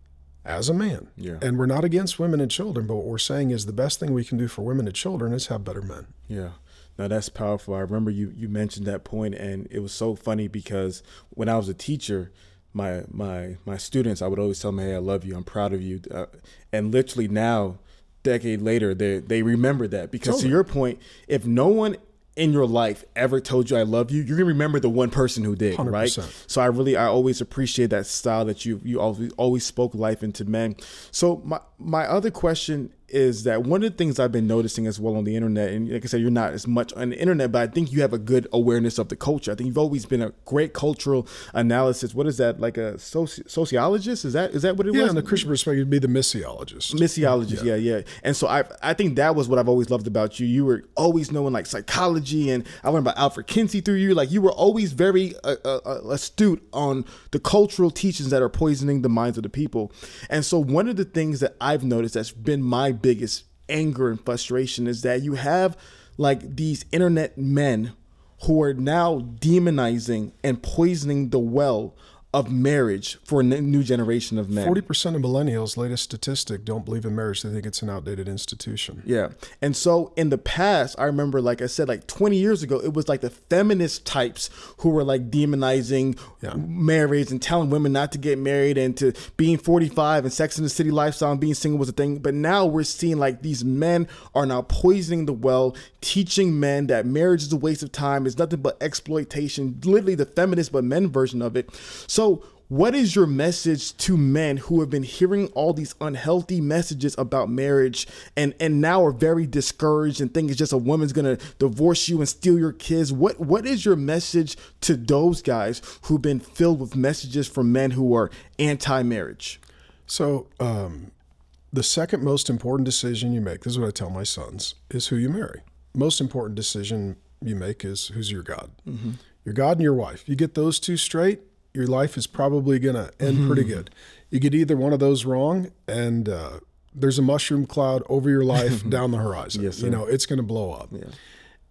as a man. Yeah. And we're not against women and children, but what we're saying is the best thing we can do for women and children is have better men. Yeah Now that's powerful. I remember you you mentioned that point, and it was so funny because when I was a teacher, my my my students, I would always tell them, "Hey, I love you. I'm proud of you." Uh, and literally now, decade later, they they remember that because totally. to your point, if no one in your life ever told you I love you, you're gonna remember the one person who did, 100%. right? So I really, I always appreciate that style that you you always always spoke life into men. So my my other question is that one of the things I've been noticing as well on the internet, and like I said, you're not as much on the internet, but I think you have a good awareness of the culture. I think you've always been a great cultural analysis. What is that? Like a soci- sociologist? Is that is that what it yeah, was? Yeah, in the Christian perspective, it'd be the missiologist. Missiologist, yeah. yeah, yeah. And so I I think that was what I've always loved about you. You were always knowing like psychology, and I learned about Alfred Kinsey through you. Like you were always very uh, uh, uh, astute on the cultural teachings that are poisoning the minds of the people. And so one of the things that I've noticed that's been my biggest anger and frustration is that you have like these internet men who are now demonizing and poisoning the well of marriage for a new generation of men. 40% of millennials, latest statistic, don't believe in marriage. They think it's an outdated institution. Yeah. And so in the past, I remember, like I said, like 20 years ago, it was like the feminist types who were like demonizing yeah. marriage and telling women not to get married and to being 45 and sex in the city lifestyle and being single was a thing. But now we're seeing like these men are now poisoning the well, teaching men that marriage is a waste of time, it's nothing but exploitation, literally the feminist but men version of it. So, what is your message to men who have been hearing all these unhealthy messages about marriage and and now are very discouraged and think it's just a woman's gonna divorce you and steal your kids? What what is your message to those guys who've been filled with messages from men who are anti-marriage? So, um, the second most important decision you make, this is what I tell my sons, is who you marry. Most important decision you make is who's your God. Mm-hmm. Your God and your wife. You get those two straight, your life is probably going to end mm-hmm. pretty good. You get either one of those wrong, and uh, there's a mushroom cloud over your life down the horizon. Yes, you know, it's going to blow up. Yeah.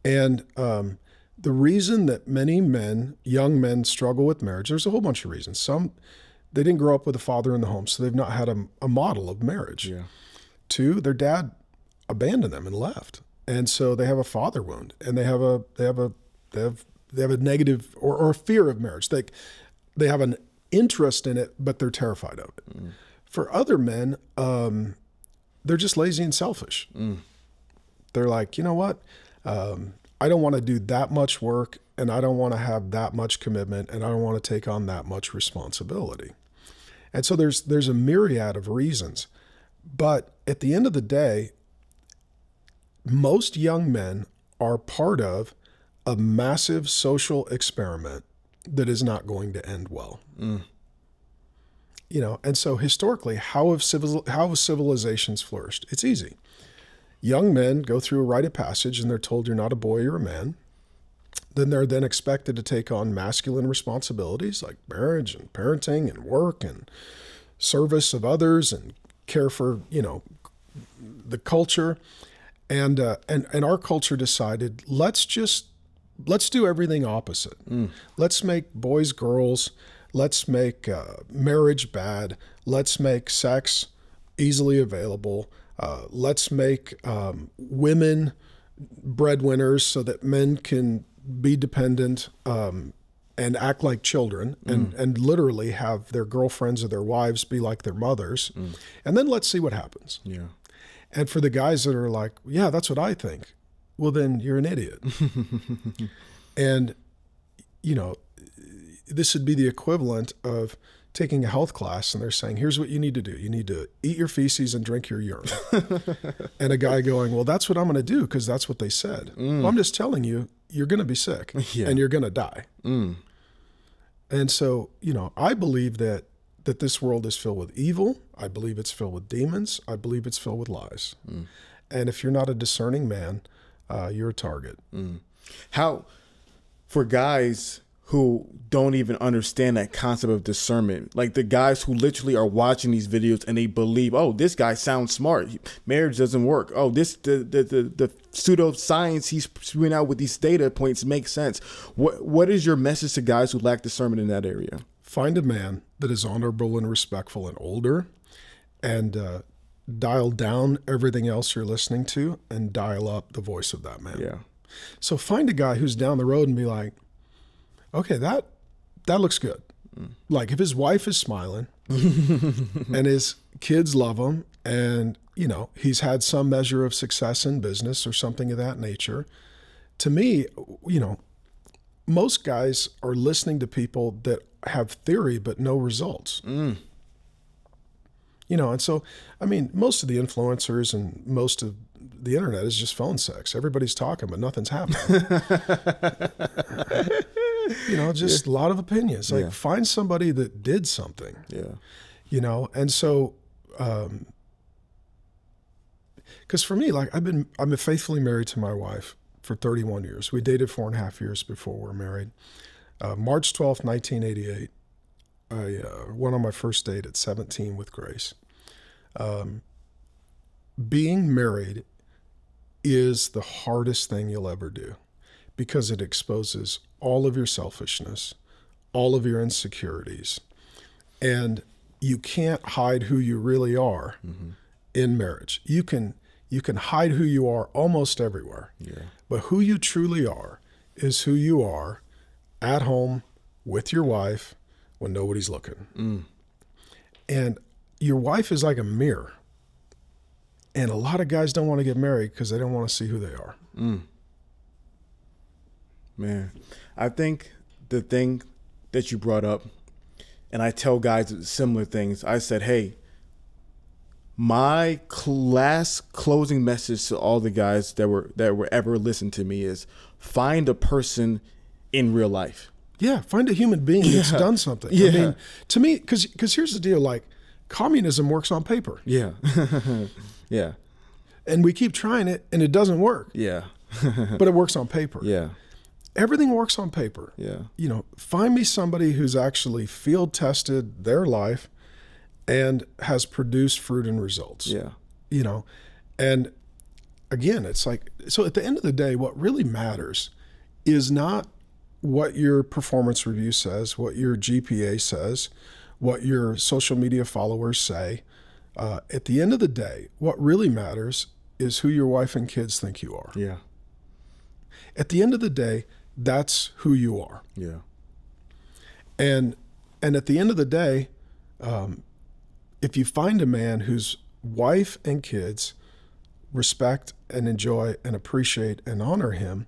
And um, the reason that many men, young men, struggle with marriage, there's a whole bunch of reasons. Some, they didn't grow up with a father in the home, so they've not had a, a model of marriage. Yeah. Two, their dad abandoned them and left, and so they have a father wound, and they have a they have a they have they have a negative or, or fear of marriage. They they have an interest in it, but they're terrified of it. Mm. For other men, um, they're just lazy and selfish. Mm. They're like, you know what? Um, I don't want to do that much work and I don't want to have that much commitment and I don't want to take on that much responsibility. And so there's there's a myriad of reasons. But at the end of the day, most young men are part of a massive social experiment that is not going to end well. Mm. You know, and so historically, how have civil how have civilizations flourished? It's easy. Young men go through a rite of passage and they're told you're not a boy, you're a man. Then they're then expected to take on masculine responsibilities like marriage and parenting and work and service of others and care for, you know, the culture. And uh, and and our culture decided let's just let's do everything opposite. Mm. Let's make boys girls. Let's make uh, marriage bad. Let's make sex easily available. Uh, let's make um, women breadwinners so that men can be dependent um, and act like children and, mm. and literally have their girlfriends or their wives be like their mothers. Mm. And then let's see what happens. Yeah. And for the guys that are like, yeah, that's what I think well, then you're an idiot. and, you know, this would be the equivalent of taking a health class and they're saying, here's what you need to do. You need to eat your feces and drink your urine. and a guy going, well, that's what I'm going to do because that's what they said. Mm. Well, I'm just telling you, you're going to be sick yeah. and you're going to die. Mm. And so, you know, I believe that that this world is filled with evil. I believe it's filled with demons. I believe it's filled with lies. Mm. And if you're not a discerning man, uh, you're a target. Mm. How, for guys who don't even understand that concept of discernment, like the guys who literally are watching these videos and they believe, oh, this guy sounds smart. Marriage doesn't work. Oh, this the the the, the pseudo science he's spewing out with these data points makes sense. What what is your message to guys who lack discernment in that area? Find a man that is honorable and respectful and older, and uh, dial down everything else you're listening to and dial up the voice of that man. Yeah. So find a guy who's down the road and be like, okay, that that looks good. Like if his wife is smiling and his kids love him and you know he's had some measure of success in business or something of that nature to me you know most guys are listening to people that have theory but no results mm. You know and so i mean most of the influencers and most of the internet is just phone sex. Everybody's talking but nothing's happening. You know just a lot of opinions. Like Yeah. find somebody that did something. Yeah. you know and so because for me like i've been i've been faithfully married to my wife for 31 years. We dated four and a half years before we were married. Uh, march 12th 1988 i uh, went on my first date at 17 with grace um, being married is the hardest thing you'll ever do because it exposes all of your selfishness all of your insecurities and you can't hide who you really are in marriage. You can you can hide who you are almost everywhere. Yeah. But who you truly are is who you are at home with your wife when nobody's looking. Mm. And your wife is like a mirror. And a lot of guys don't want to get married because they don't want to see who they are. Mm. Man, I think the thing that you brought up, and I tell guys similar things. I said, hey, my class closing message to all the guys that were that were ever listened to me is find a person in real life. Yeah, find a human being that's done something. I mean, to me, because because here's the deal: like communism works on paper, Yeah. yeah. and we keep trying it, and it doesn't work. Yeah. but it works on paper. Yeah. Everything works on paper. Yeah. You know, find me somebody who's actually field tested their life and has produced fruit and results. Yeah. You know, and again, it's like so at the end of the day, what really matters is not what your performance review says, what your GPA says, what your social media followers say. Uh, at the end of the day, what really matters is who your wife and kids think you are. Yeah. At the end of the day, that's who you are. Yeah. And and at the end of the day, um, if you find a man whose wife and kids respect and enjoy and appreciate and honor him,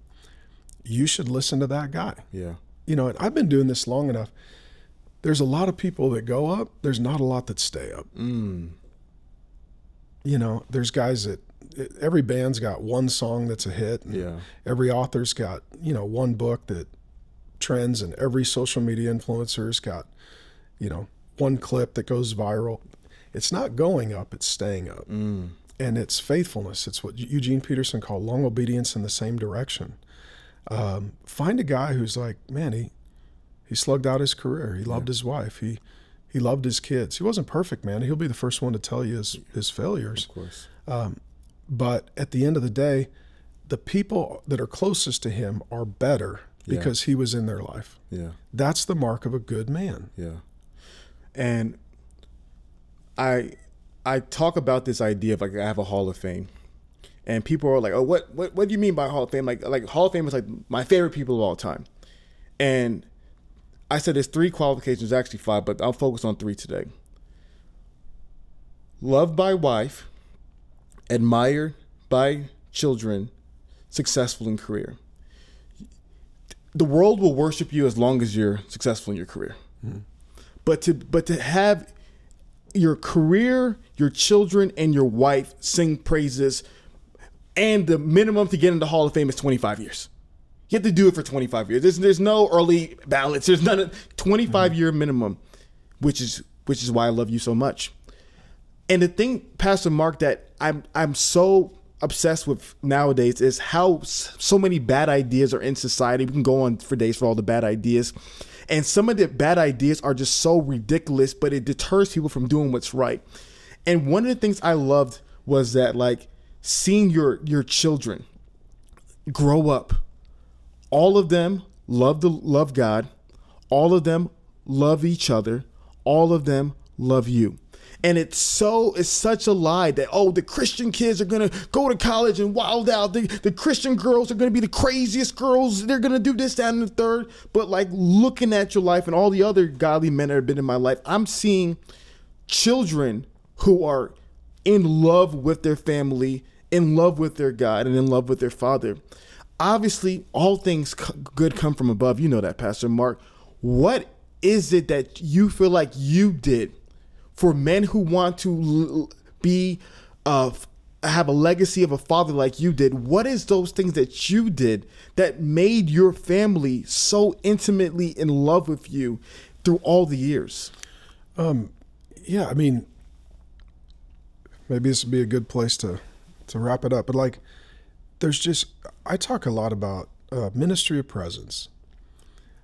you should listen to that guy. Yeah. You know, I've been doing this long enough. There's a lot of people that go up. There's not a lot that stay up. Mm. You know, there's guys that every band's got one song that's a hit. Yeah. Every author's got, you know, one book that trends and every social media influencer's got, you know, one clip that goes viral. It's not going up, it's staying up. Mm. And it's faithfulness. It's what Eugene Peterson called long obedience in the same direction. Um, find a guy who's like, man, he he slugged out his career. He loved his wife. He he loved his kids. He wasn't perfect, man. He'll be the first one to tell you his his failures. Of course. But at the end of the day, the people that are closest to him are better Yeah. because he was in their life. Yeah. That's the mark of a good man. Yeah. And I I talk about this idea of like I have a Hall of Fame. And people are like, "Oh, what what what do you mean by Hall of Fame?" Like like Hall of Fame is like my favorite people of all time. And I said there's three qualifications, actually five, but I'll focus on three today. Loved by wife, admired by children, successful in career. The world will worship you as long as you're successful in your career. Mm-hmm. But to but to have your career, your children, and your wife sing praises, and the minimum to get into Hall of Fame is 25 years. You have to do it for 25 years. There's, there's no early ballots. There's none of 25 year minimum, which is which is why I love you so much. And the thing, Pastor Mark, that I'm I'm so obsessed with nowadays is how so many bad ideas are in society. We can go on for days for all the bad ideas. And some of the bad ideas are just so ridiculous, but it deters people from doing what's right. And one of the things I loved was that like seeing your your children grow up. All of them love the love God. All of them love each other. All of them love you. And it's so it's such a lie that oh the Christian kids are gonna go to college and wild out. The, the Christian girls are gonna be the craziest girls. They're gonna do this, that, and the third. But like looking at your life and all the other godly men that have been in my life, I'm seeing children who are in love with their family, in love with their God, and in love with their father. Obviously, all things good come from above. You know that, Pastor Mark. What is it that you feel like you did for men who want to be uh, have a legacy of a father like you did what is those things that you did that made your family so intimately in love with you through all the years um, yeah i mean maybe this would be a good place to to wrap it up but like there's just i talk a lot about uh, ministry of presence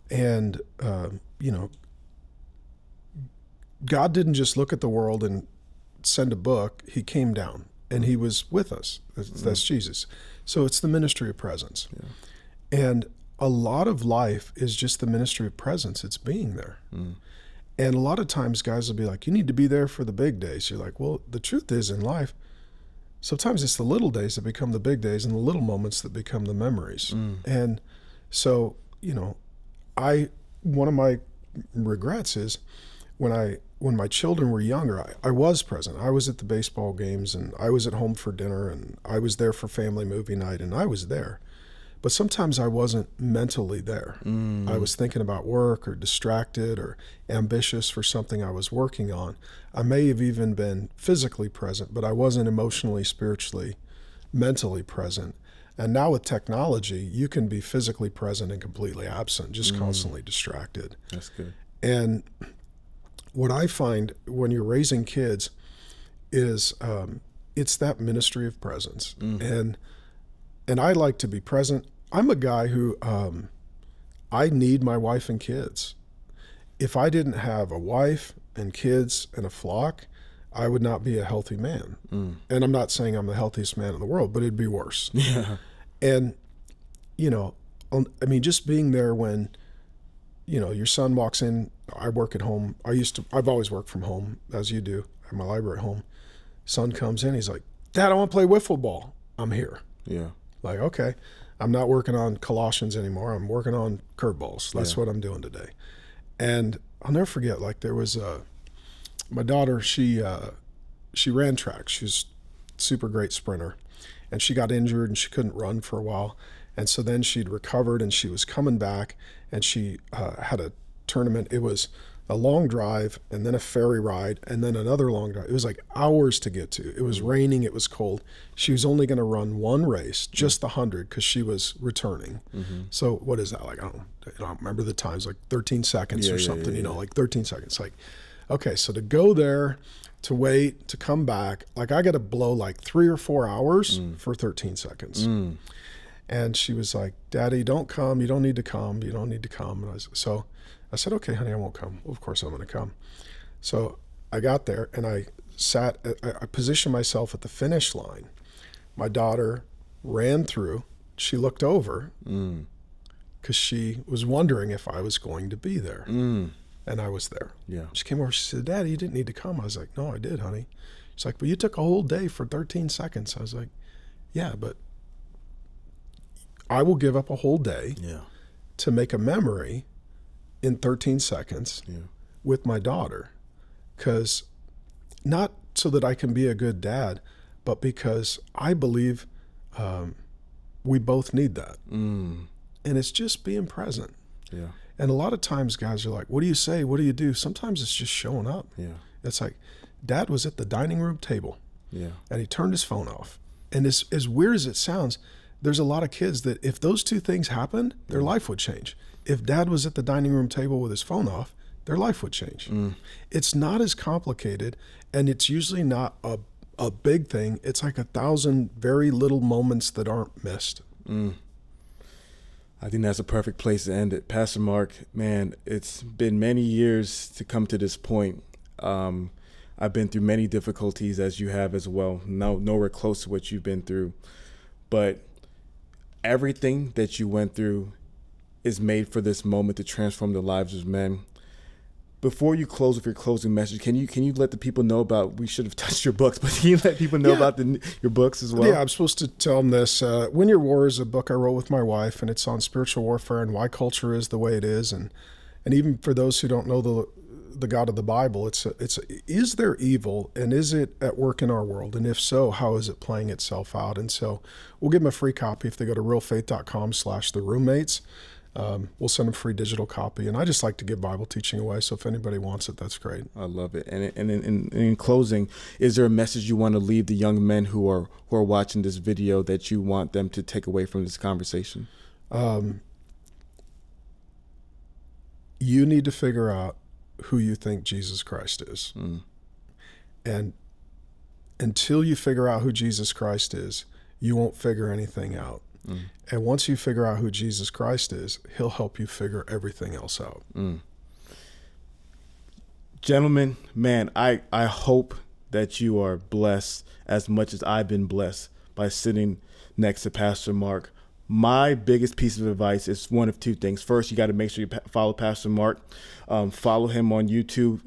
and uh, you know God didn't just look at the world and send a book, He came down and He was with us. That's, mm-hmm. that's Jesus. So it's the ministry of presence. Yeah. And a lot of life is just the ministry of presence, it's being there. Mm. And a lot of times guys will be like, you need to be there for the big days. You're like, well, the truth is in life, sometimes it's the little days that become the big days and the little moments that become the memories. Mm. And so, you know, I, one of my regrets is when I when my children were younger, I, I, was present. I was at the baseball games and I was at home for dinner and I was there for family movie night and I was there. But sometimes I wasn't mentally there. Mm. I was thinking about work or distracted or ambitious for something I was working on. I may have even been physically present, but I wasn't emotionally, spiritually, mentally present. And now with technology, you can be physically present and completely absent, just mm. constantly distracted. That's good. And what I find when you're raising kids is um, it's that ministry of presence, mm-hmm. and and I like to be present. I'm a guy who um, I need my wife and kids. If I didn't have a wife and kids and a flock, I would not be a healthy man. Mm. And I'm not saying I'm the healthiest man in the world, but it'd be worse. Yeah. And you know, I mean, just being there when you know, your son walks in. I work at home. I used to. I've always worked from home, as you do. Have my library at home. Son comes in. He's like, "Dad, I want to play wiffle ball." I'm here. Yeah. Like, okay, I'm not working on Colossians anymore. I'm working on curveballs. That's yeah. what I'm doing today. And I'll never forget. Like, there was a my daughter. She uh, she ran track. She's super great sprinter, and she got injured and she couldn't run for a while. And so then she'd recovered and she was coming back and she uh, had a tournament. It was a long drive and then a ferry ride and then another long drive. It was like hours to get to. It was raining, it was cold. She was only going to run one race, just the 100 because she was returning. Mm-hmm. So what is that like? I don't, I don't remember the times, like 13 seconds yeah, or something, yeah, yeah, you know, like 13 seconds. Like, okay, so to go there, to wait, to come back, like I got to blow like three or four hours mm. for 13 seconds. Mm. And she was like, Daddy, don't come. You don't need to come. You don't need to come. And I was, so I said, Okay, honey, I won't come. Well, of course, I'm going to come. So I got there and I sat, I positioned myself at the finish line. My daughter ran through. She looked over because mm. she was wondering if I was going to be there. Mm. And I was there. Yeah. She came over. She said, Daddy, you didn't need to come. I was like, No, I did, honey. She's like, But you took a whole day for 13 seconds. I was like, Yeah, but I will give up a whole day yeah. to make a memory in 13 seconds yeah. with my daughter. Because not so that I can be a good dad, but because I believe um, we both need that. Mm. And it's just being present. Yeah. And a lot of times guys are like, what do you say? What do you do? Sometimes it's just showing up. Yeah. It's like dad was at the dining room table. Yeah. And he turned his phone off. And as, as weird as it sounds, there's a lot of kids that if those two things happened, their mm. life would change. If dad was at the dining room table with his phone off, their life would change. Mm. It's not as complicated, and it's usually not a, a big thing. It's like a thousand very little moments that aren't missed. Mm. I think that's a perfect place to end it. Pastor Mark, man, it's been many years to come to this point. Um, I've been through many difficulties as you have as well. No, nowhere close to what you've been through. But everything that you went through is made for this moment to transform the lives of men. before you close with your closing message, can you can you let the people know about? We should have touched your books, but can you let people know yeah. about the, your books as well? Yeah, I'm supposed to tell them this. Uh, Win Your War is a book I wrote with my wife, and it's on spiritual warfare and why culture is the way it is, and and even for those who don't know the the God of the Bible, it's a, it's a, is there evil and is it at work in our world, and if so, how is it playing itself out? And so, we'll give them a free copy if they go to realfaith.com/slash the roommates um, we'll send them a free digital copy. And I just like to give Bible teaching away. So if anybody wants it, that's great. I love it. And, and in, in, in closing, is there a message you want to leave the young men who are who are watching this video that you want them to take away from this conversation? Um, you need to figure out who you think Jesus Christ is. Mm. And until you figure out who Jesus Christ is, you won't figure anything out. Mm. And once you figure out who Jesus Christ is, he'll help you figure everything else out. Mm. Gentlemen, man, I, I hope that you are blessed as much as I've been blessed by sitting next to Pastor Mark. My biggest piece of advice is one of two things. First, you got to make sure you follow Pastor Mark, um, follow him on YouTube.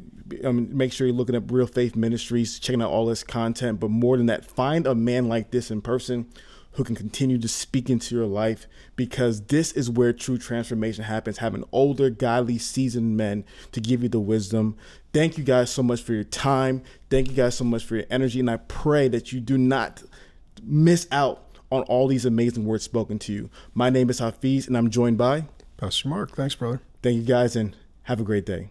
Um, make sure you're looking up Real Faith Ministries, checking out all this content. But more than that, find a man like this in person who can continue to speak into your life because this is where true transformation happens. Having older godly seasoned men to give you the wisdom. Thank you guys so much for your time. Thank you guys so much for your energy. And i pray that you do not miss out on all these amazing words spoken to you. My name is hafiz and i'm joined by pastor mark. Thanks brother. Thank you guys and have a great day